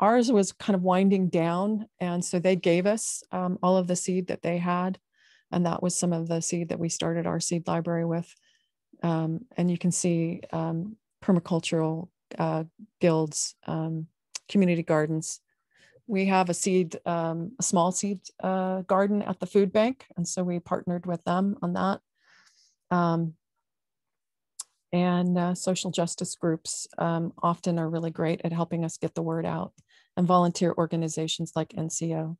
Ours was kind of winding down, and so they gave us all of the seed that they had and that was some of the seed that we started our seed library with. Um, and you can see um, permacultural uh, guilds, um, community gardens. We have a seed, um, a small seed uh, garden at the food bank. And so we partnered with them on that. Um, and uh, social justice groups um, often are really great at helping us get the word out and volunteer organizations like NCO.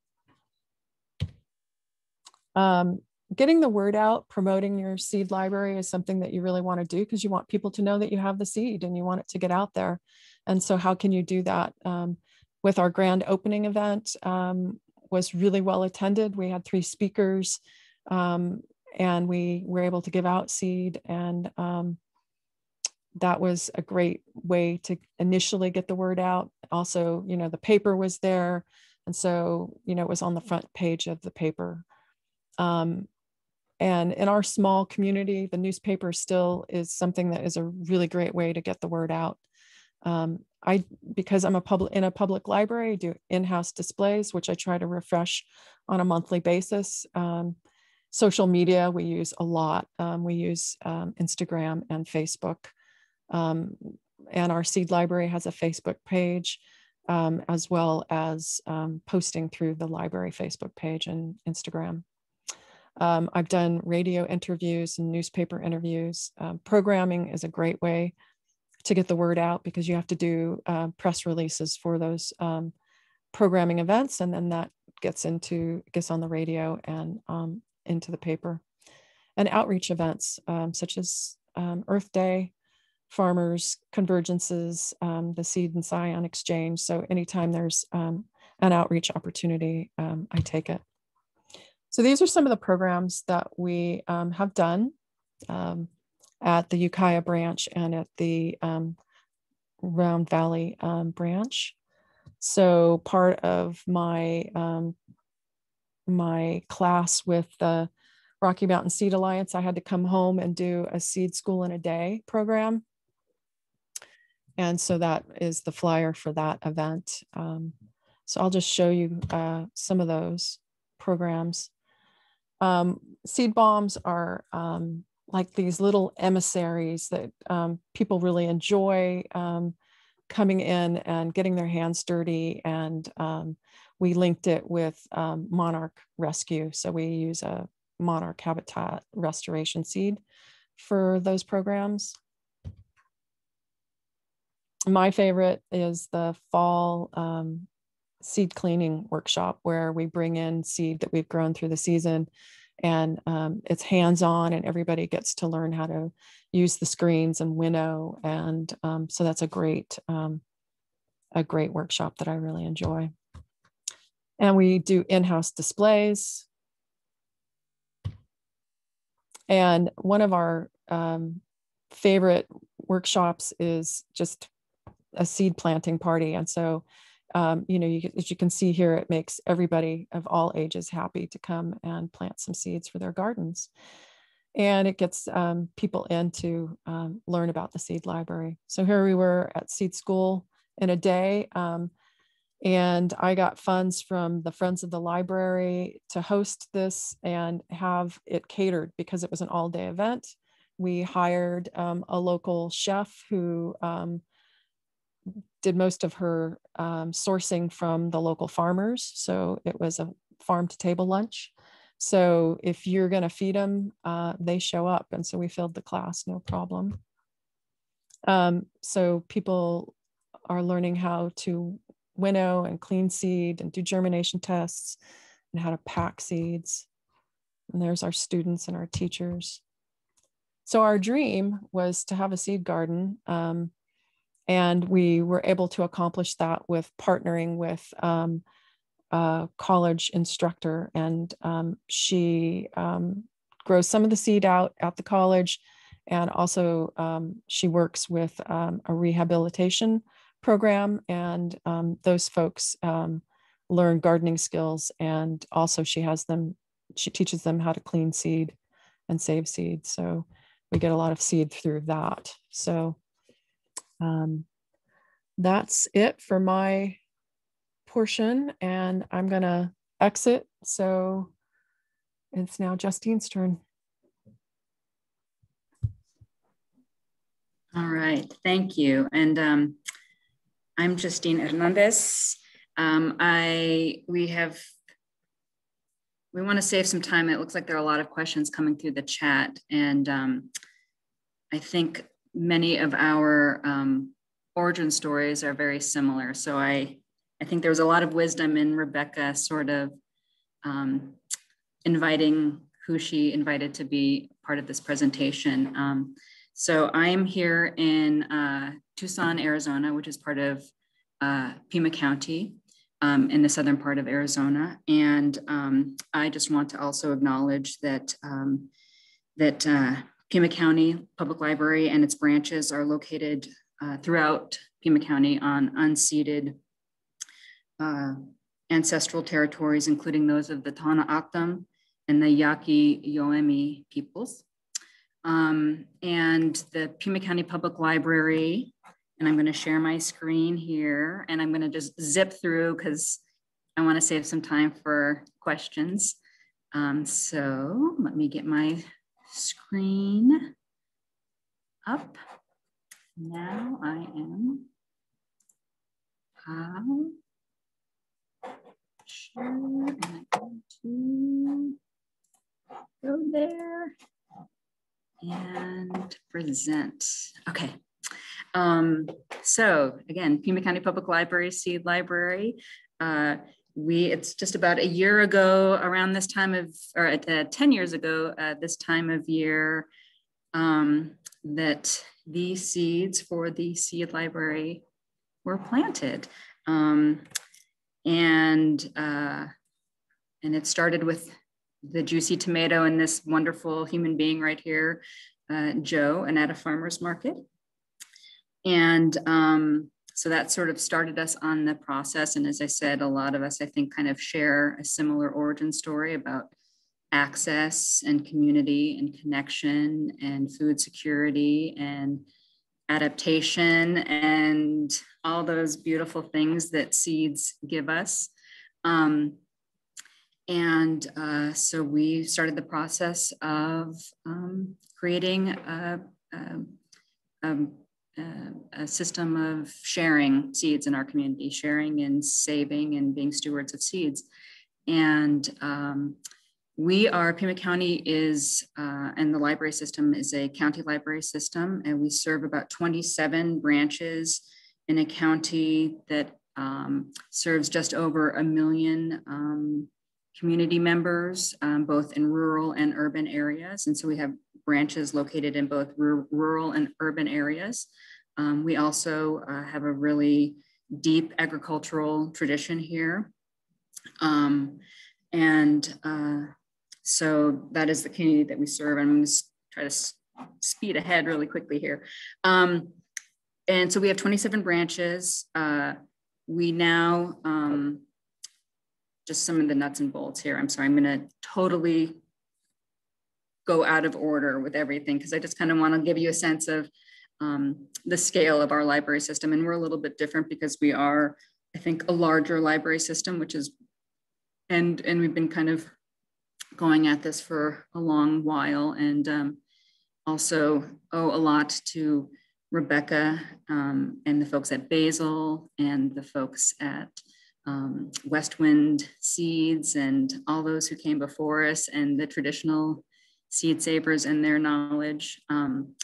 Um, getting the word out, promoting your seed library is something that you really want to do because you want people to know that you have the seed and you want it to get out there. And so how can you do that? Um, with our grand opening event um, was really well attended. We had three speakers um, and we were able to give out seed and um, that was a great way to initially get the word out. Also, you know, the paper was there. And so, you know, it was on the front page of the paper. Um, and in our small community, the newspaper still is something that is a really great way to get the word out. Um, I, because I'm a public in a public library, do in-house displays, which I try to refresh on a monthly basis. Um, social media we use a lot. Um, we use um, Instagram and Facebook. Um, and our seed library has a Facebook page, um, as well as posting through the library Facebook page and Instagram. I've done radio interviews and newspaper interviews. Programming is a great way to get the word out because you have to do uh, press releases for those um, programming events, and then that gets into gets on the radio and um, into the paper. And outreach events um, such as um, Earth Day, farmers convergences, the Seed and Scion Exchange. So anytime there's an outreach opportunity, I take it. So these are some of the programs that we um, have done um, at the Ukiah branch and at the um, Round Valley um, branch. So part of my um, my class with the Rocky Mountain Seed Alliance, I had to come home and do a seed school in a day program. And so that is the flyer for that event. Um, so I'll just show you uh, some of those programs. Um, seed bombs are um, like these little emissaries that um, people really enjoy um, coming in and getting their hands dirty. And um, we linked it with um, monarch rescue. So we use a monarch habitat restoration seed for those programs. My favorite is the fall seed cleaning workshop where we bring in seed that we've grown through the season and um, it's hands-on and everybody gets to learn how to use the screens and winnow and um, so that's a great um, a great workshop that I really enjoy. And we do in-house displays. And one of our um, favorite workshops is just a seed planting party. And so um, you know, you, as you can see here, it makes everybody of all ages happy to come and plant some seeds for their gardens. And it gets um, people in to um, learn about the seed library. So here we were at seed school in a day. Um, and I got funds from the Friends of the Library to host this and have it catered because it was an all day event. We hired um, a local chef who um, did most of her um, sourcing from the local farmers. So it was a farm to table lunch. So if you're going to feed them, uh, they show up. And so we filled the class, no problem. Um, so people are learning how to winnow and clean seed and do germination tests and how to pack seeds. And there's our students and our teachers. So our dream was to have a seed garden um, and we were able to accomplish that with partnering with um, a college instructor. And um, she um, grows some of the seed out at the college. And also um, she works with um, a rehabilitation program and those folks learn gardening skills. And also she has them, she teaches them how to clean seed and save seed. So we get a lot of seed through that. So um, that's it for my portion and I'm gonna exit. So it's now Justine's turn. All right, thank you. And um, I'm Justine Hernandez. Um, I we have we want to save some time. It looks like there are a lot of questions coming through the chat, and um, I think many of our um, origin stories are very similar. So I I think there was a lot of wisdom in Rebecca sort of um, inviting who she invited to be part of this presentation. Um, so I'm here in uh, Tucson, Arizona, which is part of uh, Pima County um, in the southern part of Arizona. And um, I just want to also acknowledge that, um, that uh, Pima County Public Library and its branches are located uh, throughout Pima County on unceded uh, ancestral territories, including those of the Tohono O'odham and the Yaqui Yoemi peoples. Um, and the Pima County Public Library, and I'm gonna share my screen here and I'm gonna just zip through because I wanna save some time for questions. Um, so let me get my screen up. Now I am, how Sure, and I'm going to go there and present. Okay. Um, so again, Pima County Public Library Seed Library. Uh, we it's just about a year ago around this time of or uh, 10 years ago uh, this time of year um, that the seeds for the seed library were planted um, and uh, and it started with the juicy tomato and this wonderful human being right here, uh, Joe, and at a farmer's market. And um, so that sort of started us on the process. And as I said, a lot of us, I think, kind of share a similar origin story about access and community and connection and food security and adaptation and all those beautiful things that seeds give us. Um, and uh, so we started the process of um, creating a, a, a, a, system of sharing seeds in our community, sharing and saving and being stewards of seeds. And um, we are, Pima County is, uh, and the library system is a county library system, and we serve about 27 branches in a county that um, serves just over a million um, community members, um, both in rural and urban areas. And so we have branches located in both rural and urban areas. Um, we also uh, have a really deep agricultural tradition here. Um, and uh, so that is the community that we serve. I'm going to try to speed ahead really quickly here. Um, and so we have 27 branches. Uh, we now, um, just some of the nuts and bolts here. I'm sorry, I'm going to totally go out of order with everything because I just kind of want to give you a sense of um, the scale of our library system. And we're a little bit different because we are, I think, a larger library system, which is, and, and we've been kind of going at this for a long while and um, also owe a lot to Rebecca um, and the folks at Basil and the folks at um, Westwind Seeds and all those who came before us and the traditional seed savers and their knowledge. Um,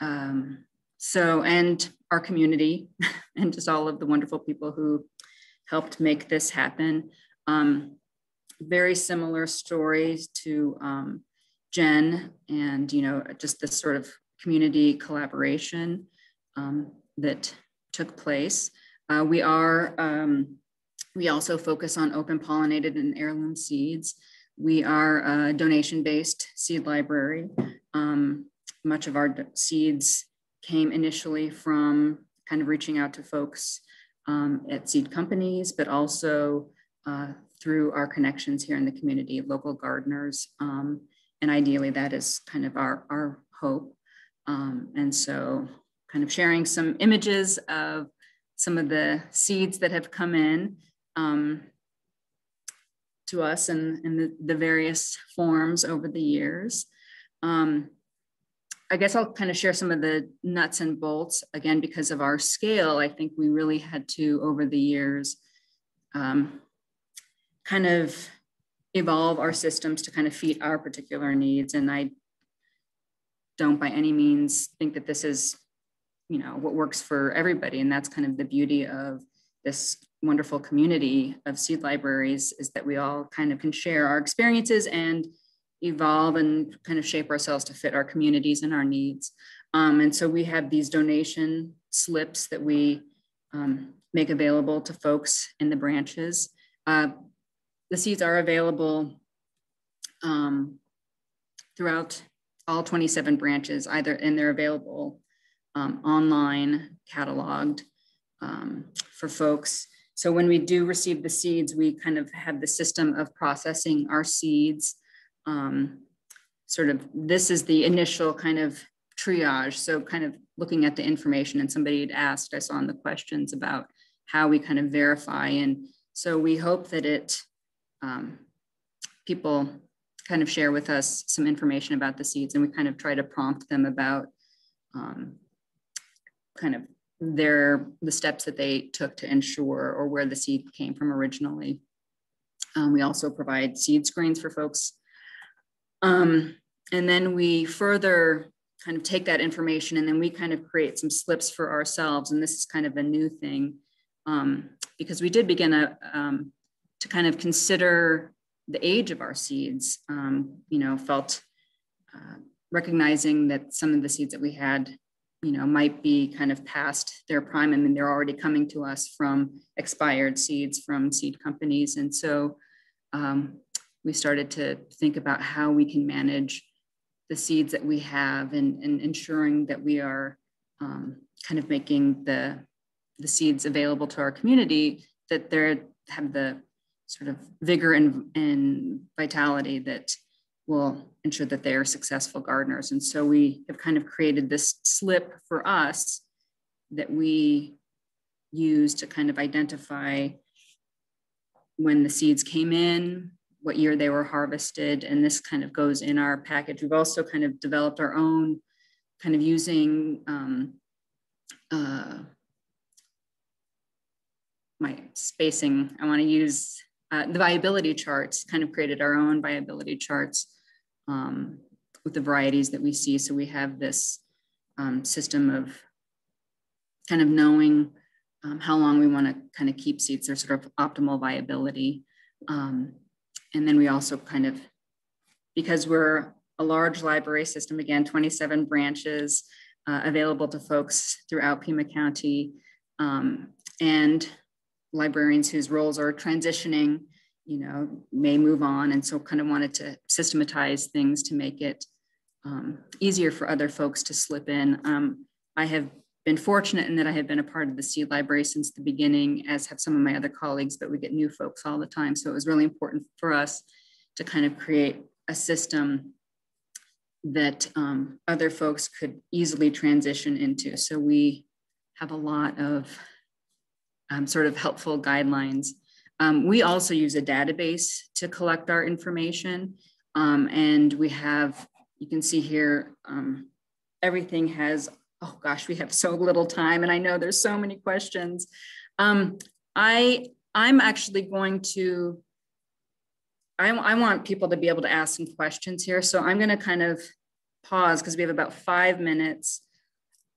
um so, and our community and just all of the wonderful people who helped make this happen. Um, very similar stories to um, Jen and, you know, just this sort of community collaboration um, that took place. Uh, we are, um, we also focus on open pollinated and heirloom seeds. We are a donation-based seed library. Um, much of our seeds came initially from kind of reaching out to folks um, at seed companies, but also uh, through our connections here in the community, local gardeners. Um, and ideally that is kind of our, our hope. Um, and so kind of sharing some images of some of the seeds that have come in um, to us in, in the, the, various forms over the years. Um, I guess I'll kind of share some of the nuts and bolts again, because of our scale, I think we really had to, over the years, um, kind of evolve our systems to kind of feed our particular needs. And I don't by any means think that this is, you know, what works for everybody. And that's kind of the beauty of this wonderful community of seed libraries is that we all kind of can share our experiences and evolve and kind of shape ourselves to fit our communities and our needs. Um, and so we have these donation slips that we um, make available to folks in the branches. Uh, the seeds are available um, throughout all 27 branches, either and they're available um, online, cataloged um, for folks. So when we do receive the seeds, we kind of have the system of processing our seeds. Um, sort of, this is the initial kind of triage. So kind of looking at the information and somebody had asked us on the questions about how we kind of verify. And so we hope that it, um, people kind of share with us some information about the seeds and we kind of try to prompt them about um, kind of their the steps that they took to ensure or where the seed came from originally. Um, we also provide seed screens for folks. Um, and then we further kind of take that information and then we kind of create some slips for ourselves. And this is kind of a new thing um, because we did begin a, um, to kind of consider the age of our seeds, um, you know, felt uh, recognizing that some of the seeds that we had, you know, might be kind of past their prime. I mean, they're already coming to us from expired seeds from seed companies. And so um, we started to think about how we can manage the seeds that we have and, and ensuring that we are um, kind of making the, the seeds available to our community that they have the sort of vigor and, and vitality that will ensure that they are successful gardeners. And so we have kind of created this slip for us that we use to kind of identify when the seeds came in, what year they were harvested, and this kind of goes in our package. We've also kind of developed our own kind of using um, uh, my spacing. I want to use uh, the viability charts, kind of created our own viability charts um, with the varieties that we see. So we have this um, system of kind of knowing um, how long we want to kind of keep seeds, their sort of optimal viability. Um, and then we also kind of, because we're a large library system, again, 27 branches uh, available to folks throughout Pima County. Um, and librarians whose roles are transitioning, you know, may move on. And so kind of wanted to systematize things to make it um, easier for other folks to slip in. Um, I have been fortunate in that I have been a part of the Seed Library since the beginning, as have some of my other colleagues, but we get new folks all the time. So it was really important for us to kind of create a system that um, other folks could easily transition into. So we have a lot of um, sort of helpful guidelines. Um, we also use a database to collect our information. Um, and we have, you can see here, um, everything has, oh gosh, we have so little time and I know there's so many questions. Um, I, I'm actually going to, I, I want people to be able to ask some questions here. So I'm gonna kind of pause because we have about five minutes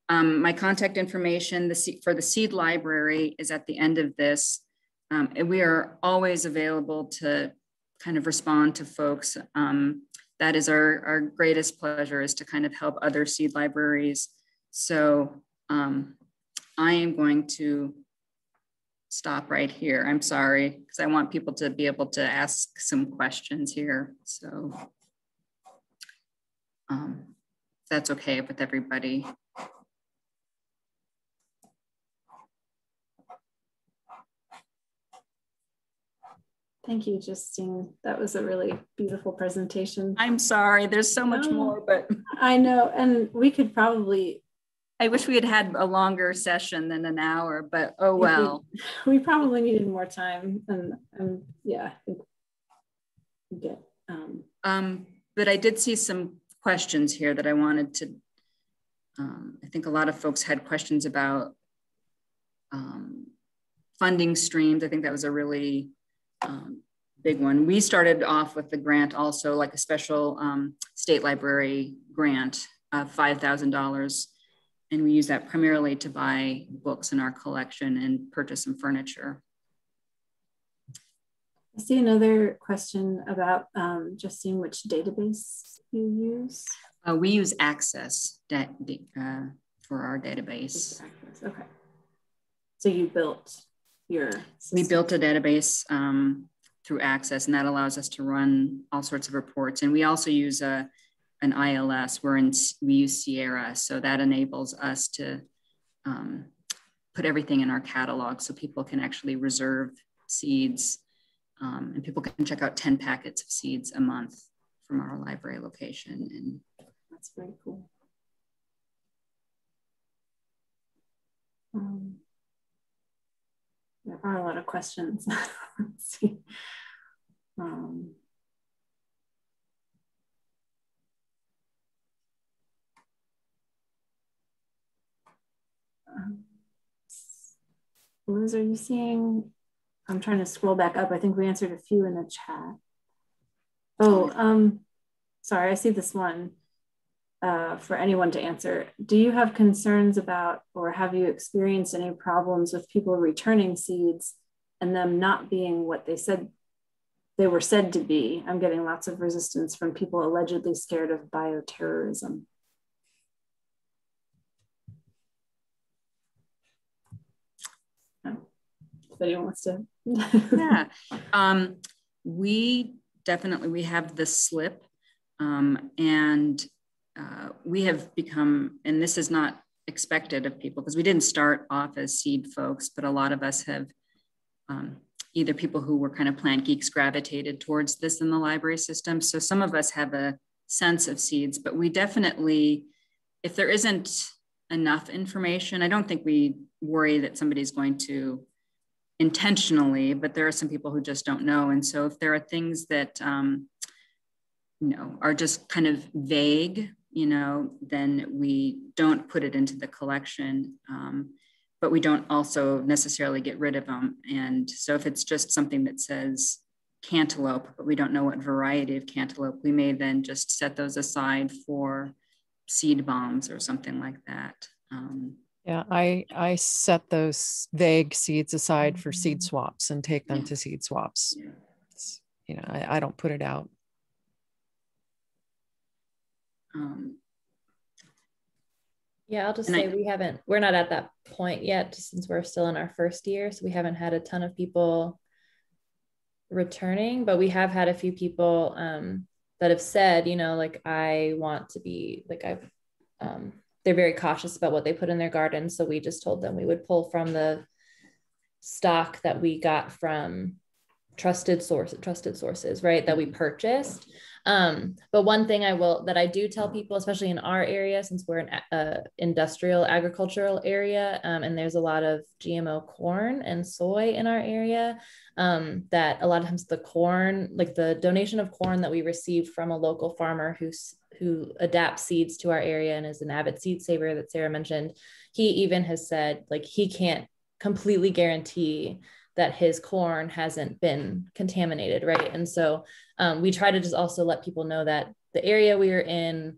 um, my contact information the, for the seed library is at the end of this. Um, we are always available to kind of respond to folks. Um, that is our, our greatest pleasure is to kind of help other seed libraries. So um, I am going to stop right here. I'm sorry, because I want people to be able to ask some questions here. So um, that's okay with everybody. Thank you, Justine. That was a really beautiful presentation. I'm sorry, there's so much more, but I know, and we could probably, I wish we had had a longer session than an hour, but oh well. we probably needed more time and, yeah, I get, um, Um, but I did see some questions here that I wanted to, um, I think a lot of folks had questions about um, funding streams. I think that was a really um, big one. We started off with the grant also like a special um, state library grant of $5,000. And we use that primarily to buy books in our collection and purchase some furniture. I see another question about, um, Justine, which database you use? Uh, we use Access that, uh, for our database. Okay. So you built your. We built a database um, through Access, and that allows us to run all sorts of reports. And we also use a an ILS. We're in we use Sierra, so that enables us to um, put everything in our catalog, so people can actually reserve seeds, um, and people can check out ten packets of seeds a month from our library location. And That's very cool. Um, there are a lot of questions. Let's see. Um, um, Liz, are you seeing? I'm trying to scroll back up. I think we answered a few in the chat. Oh, um, sorry, I see this one uh, for anyone to answer. Do you have concerns about, or have you experienced any problems with people returning seeds and them not being what they said they were said to be? I'm getting lots of resistance from people allegedly scared of bioterrorism. If anyone wants to. yeah, um, we definitely we have the slip, um, and uh, we have become, and this is not expected of people because we didn't start off as seed folks, but a lot of us have um, either people who were kind of plant geeks gravitated towards this in the library system. So some of us have a sense of seeds, but we definitely, if there isn't enough information, I don't think we worry that somebody's going to intentionally, but there are some people who just don't know. And so if there are things that, um, you know, are just kind of vague, you know, then we don't put it into the collection. Um, but we don't also necessarily get rid of them. And so if it's just something that says cantaloupe, but we don't know what variety of cantaloupe, we may then just set those aside for seed bombs or something like that. Um, Yeah, I I set those vague seeds aside for seed swaps and take them to seed swaps. yeah. You know, I, I don't put it out. Um, Yeah, I'll just And I- say we haven't, we're not at that point yet since we're still in our first year. So we haven't had a ton of people returning, but we have had a few people um, that have said, you know, like I want to be like I've, um, they're very cautious about what they put in their garden. So we just told them we would pull from the stock that we got from trusted source trusted sources right that we purchased um, but one thing i will that i do tell people especially in our area since we're an uh, industrial agricultural area um, and there's a lot of gmo corn and soy in our area um, that a lot of times the corn like the donation of corn that we received from a local farmer who's who adapts seeds to our area and is an avid seed saver that sarah mentioned he even has said like he can't completely guarantee that his corn hasn't been contaminated, right? And so um, we try to just also let people know that the area we are in,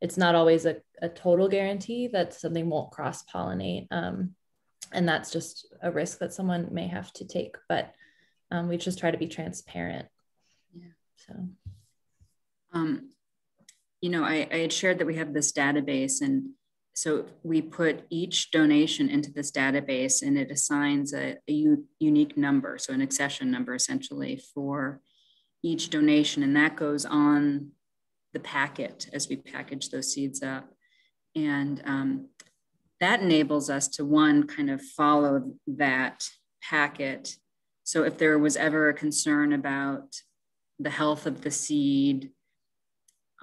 it's not always a, a total guarantee that something won't cross pollinate. Um, and that's just a risk that someone may have to take, but um, we just try to be transparent. Yeah. So, um, you know, I, I had shared that we have this database and so we put each donation into this database and it assigns a, a unique number, so an accession number essentially for each donation. And that goes on the packet as we package those seeds up. And um, that enables us to one kind of follow that packet. So if there was ever a concern about the health of the seed,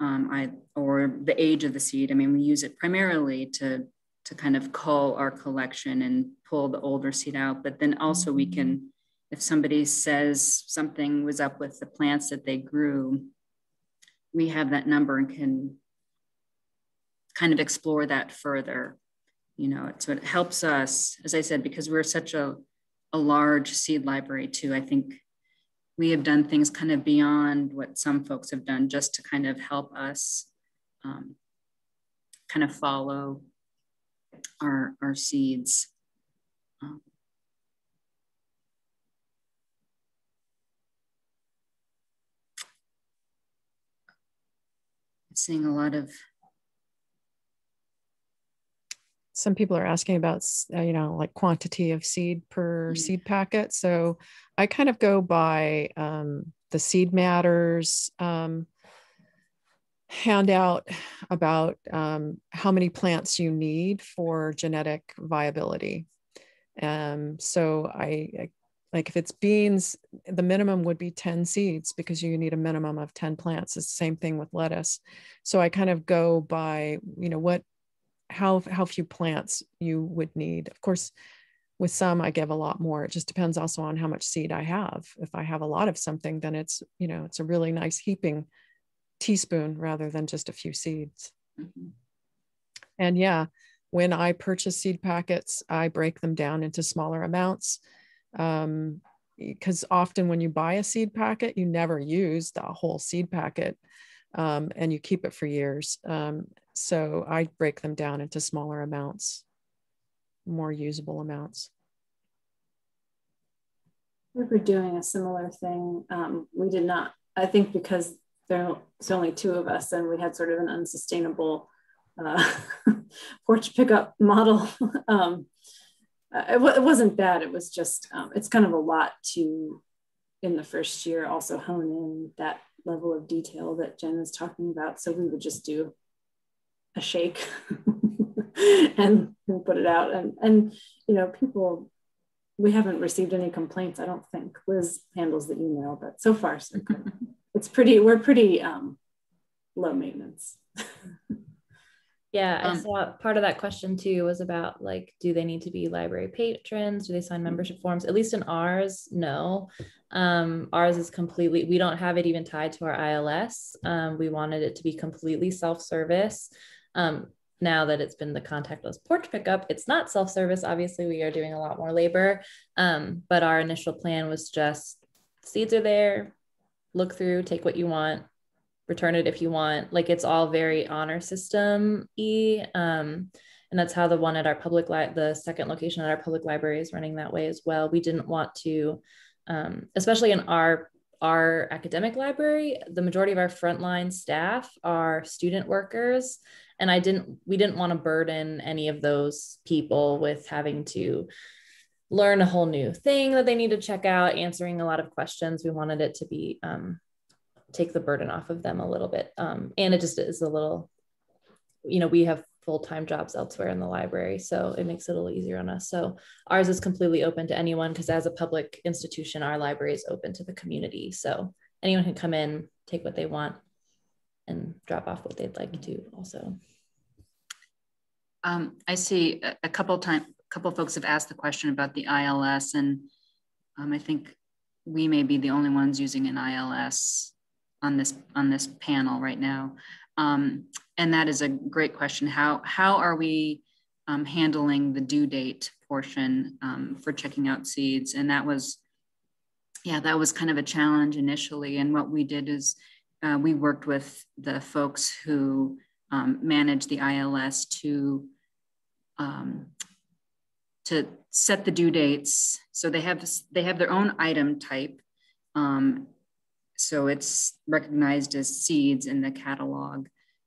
um, I, or the age of the seed. I mean, we use it primarily to, to kind of cull our collection and pull the older seed out, but then also we can, if somebody says something was up with the plants that they grew, we have that number and can kind of explore that further. You know, so it helps us, as I said, because we're such a, a large seed library too. I think we have done things kind of beyond what some folks have done just to kind of help us um, kind of follow our, our seeds. Um, seeing a lot of some people are asking about uh, you know like quantity of seed per mm-hmm. seed packet. So i kind of go by um, the seed matters um, handout about um, how many plants you need for genetic viability. Um, so I, I like if it's beans the minimum would be 10 seeds because you need a minimum of 10 plants. It's the same thing with lettuce. So i kind of go by you know what how how few plants you would need. Of course, with some I give a lot more. It just depends also on how much seed I have. If I have a lot of something, then it's you know it's a really nice heaping teaspoon rather than just a few seeds. Mm-hmm. And yeah, when I purchase seed packets, I break them down into smaller amounts. Um, because often when you buy a seed packet, you never use the whole seed packet um, and you keep it for years. Um, so I break them down into smaller amounts, more usable amounts. We were doing a similar thing. Um, we did not, I think because there's only two of us and we had sort of an unsustainable uh, porch pickup model. um, it, it, wasn't bad. It was just, um, it's kind of a lot to, in the first year, also hone in that level of detail that Jen was talking about. So we would just do a shake and, and put it out. And, and, you know, people, we haven't received any complaints, I don't think. Liz handles the email, but so far, so good. it's pretty, we're pretty um, low maintenance. Yeah, I um, saw part of that question too was about like, do they need to be library patrons? Do they sign membership forms? At least in ours, no. Um, ours is completely, we don't have it even tied to our ILS. Um, we wanted it to be completely self service. Um, now that it's been the contactless porch pickup, it's not self service. Obviously, we are doing a lot more labor. Um, but our initial plan was just seeds are there, look through, take what you want, return it if you want. Like it's all very honor system e. Um, and that's how the one at our public li- the second location at our public library is running that way as well. We didn't want to, um, especially in our our academic library, the majority of our frontline staff are student workers and i didn't we didn't want to burden any of those people with having to learn a whole new thing that they need to check out answering a lot of questions. We wanted it to be um, take the burden off of them a little bit. Um, and it just is a little you know we have full-time jobs elsewhere in the library so it makes it a little easier on us. So ours is completely open to anyone because as a public institution our library is open to the community. So anyone can come in take what they want and drop off what they'd like to also. Um, I see a, couple times, a couple folks have asked the question about the ILS, and um, I think we may be the only ones using an ILS on this on this panel right now. Um, and that is a great question. How how are we um, handling the due date portion um, for checking out seeds? And that was, yeah, that was kind of a challenge initially. And what we did is uh, we worked with the folks who um, manage the ILS to um, to set the due dates. So they have they have their own item type. Um, so it's recognized as seeds in the catalog.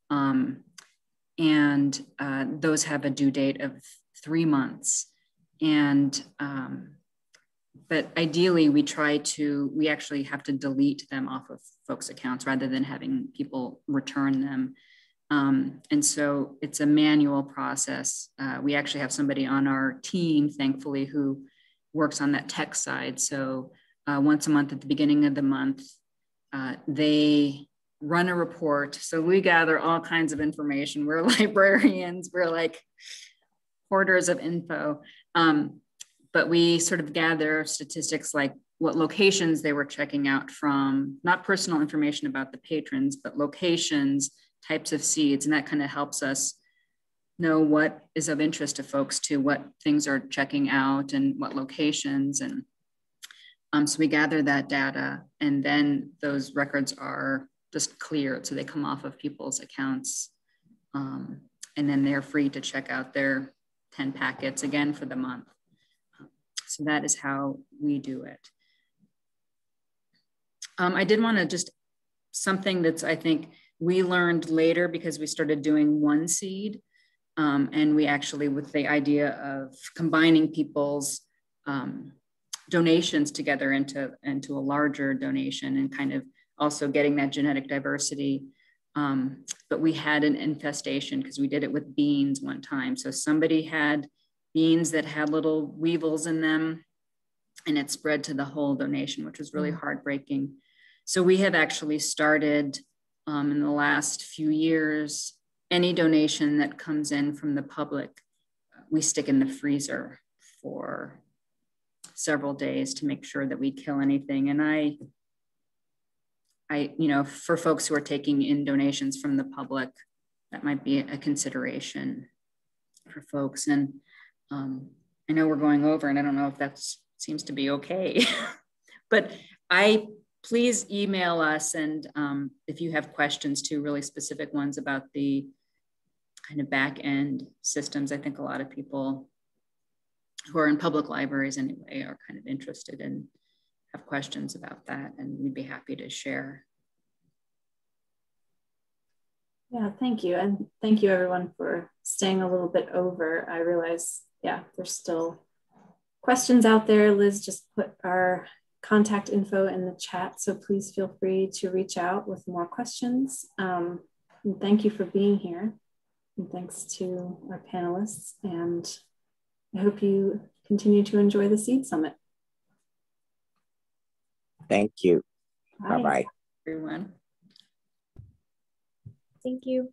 Um, and uh, those have a due date of three months. And um, but ideally we try to we actually have to delete them off of folks accounts rather than having people return them. Um, and so it's a manual process. Uh, we actually have somebody on our team thankfully who works on that tech side. So uh, once a month at the beginning of the month uh, they run a report. So we gather all kinds of information. We're librarians. We're like hoarders of info. Um, but we sort of gather statistics like what locations they were checking out from, not personal information about the patrons, but locations, types of seeds, and that kind of helps us know what is of interest to folks to what things are checking out and what locations. And um, so we gather that data and then those records are just cleared. So they come off of people's accounts um, and then they're free to check out their 10 packets again for the month. So that is how we do it. Um, I did want to just something that's, I think, we learned later because we started doing one seed. Um, and we actually, with the idea of combining people's um, donations together into, into a larger donation and kind of also getting that genetic diversity. Um, but we had an infestation because we did it with beans one time. So somebody had beans that had little weevils in them and it spread to the whole donation, which was really mm. heartbreaking. So we have actually started um, in the last few years, any donation that comes in from the public, we stick in the freezer for several days to make sure that we kill anything. And I, I, you know, for folks who are taking in donations from the public, that might be a consideration for folks. And um, I know we're going over, and I don't know if that seems to be okay, but I please email us, and um, if you have questions too, really specific ones about the kind of back end systems, I think a lot of people who are in public libraries anyway are kind of interested and have questions about that, and we'd be happy to share. Yeah, thank you. And thank you everyone for staying a little bit over. I realize yeah, there's still questions out there. Liz just put our contact info in the chat, so please feel free to reach out with more questions. Um, and thank you for being here. And thanks to our panelists. And I hope you continue to enjoy the Seed Summit. Thank you. Bye bye. Everyone. Thank you.